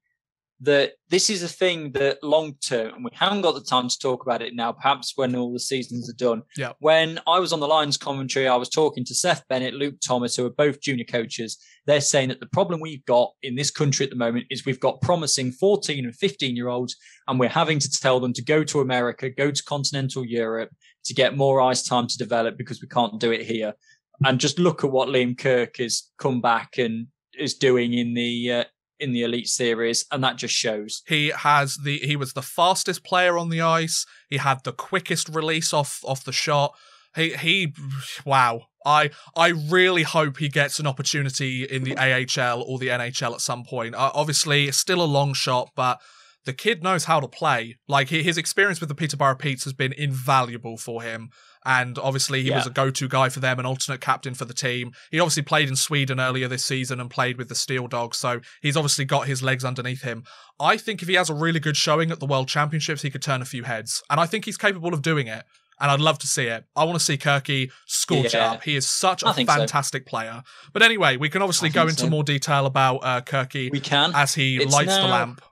that this is a thing that long term, and we haven't got the time to talk about it now, perhaps when all the seasons are done. Yeah. When I was on the Lions commentary, I was talking to Seth Bennett, Luke Thomas, who are both junior coaches. They're saying that the problem we've got in this country at the moment is we've got promising 14 and 15 year olds, and we're having to tell them to go to America, go to continental Europe to get more ice time to develop because we can't do it here. And just look at what Liam Kirk has come back and is doing in the uh, in the Elite Series, and that just shows. He has the he was the fastest player on the ice. He had the quickest release off off the shot. He he wow. I I really hope he gets an opportunity in the AHL or the NHL at some point. Uh, obviously, it's still a long shot, but the kid knows how to play. Like his experience with the Peterborough Petes has been invaluable for him. And obviously, he yeah. was a go to guy for them, an alternate captain for the team. He obviously played in Sweden earlier this season and played with the Steel Dogs. So he's obviously got his legs underneath him. I think if he has a really good showing at the World Championships, he could turn a few heads. And I think he's capable of doing it and I'd love to see it. I want to see Kirky scorch yeah. up. He is such a fantastic so. player. But anyway, we can obviously go into so. more detail about uh, Kirky. We can as he it's lights now, the lamp.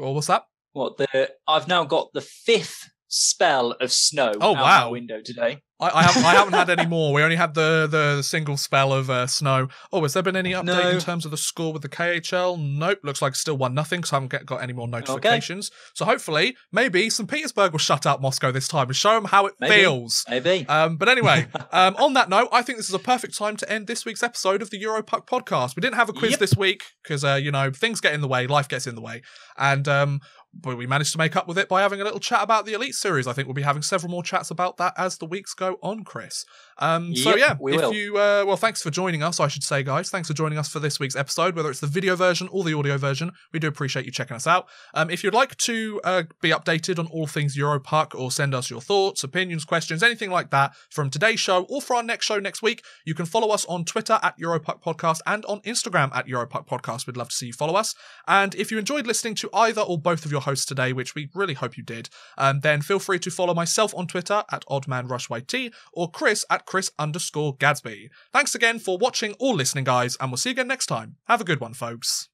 Well, what's that? What the? I've now got the fifth spell of snow. Oh wow! window today. I, I, haven't, I haven't had any more. We only had the the single spell of uh, snow. Oh, has there been any update no. in terms of the score with the KHL? Nope. Looks like still one nothing. So I haven't get, got any more notifications. Okay. So hopefully, maybe St. Petersburg will shut out Moscow this time and show them how it maybe. feels. Maybe. Um, but anyway, <laughs> um, on that note, I think this is a perfect time to end this week's episode of the Europuck podcast. We didn't have a quiz yep. this week because uh, you know things get in the way, life gets in the way, and um, but we managed to make up with it by having a little chat about the Elite Series. I think we'll be having several more chats about that as the weeks go on, Chris. Um, yep, so yeah, if will. you uh, well, thanks for joining us. I should say, guys, thanks for joining us for this week's episode, whether it's the video version or the audio version. We do appreciate you checking us out. Um, if you'd like to uh, be updated on all things Europuck or send us your thoughts, opinions, questions, anything like that from today's show or for our next show next week, you can follow us on Twitter at Europuck Podcast and on Instagram at Europuck Podcast. We'd love to see you follow us. And if you enjoyed listening to either or both of your hosts today, which we really hope you did, um, then feel free to follow myself on Twitter at OddmanRushYT or Chris at Chris underscore Gadsby. Thanks again for watching or listening, guys, and we'll see you again next time. Have a good one, folks.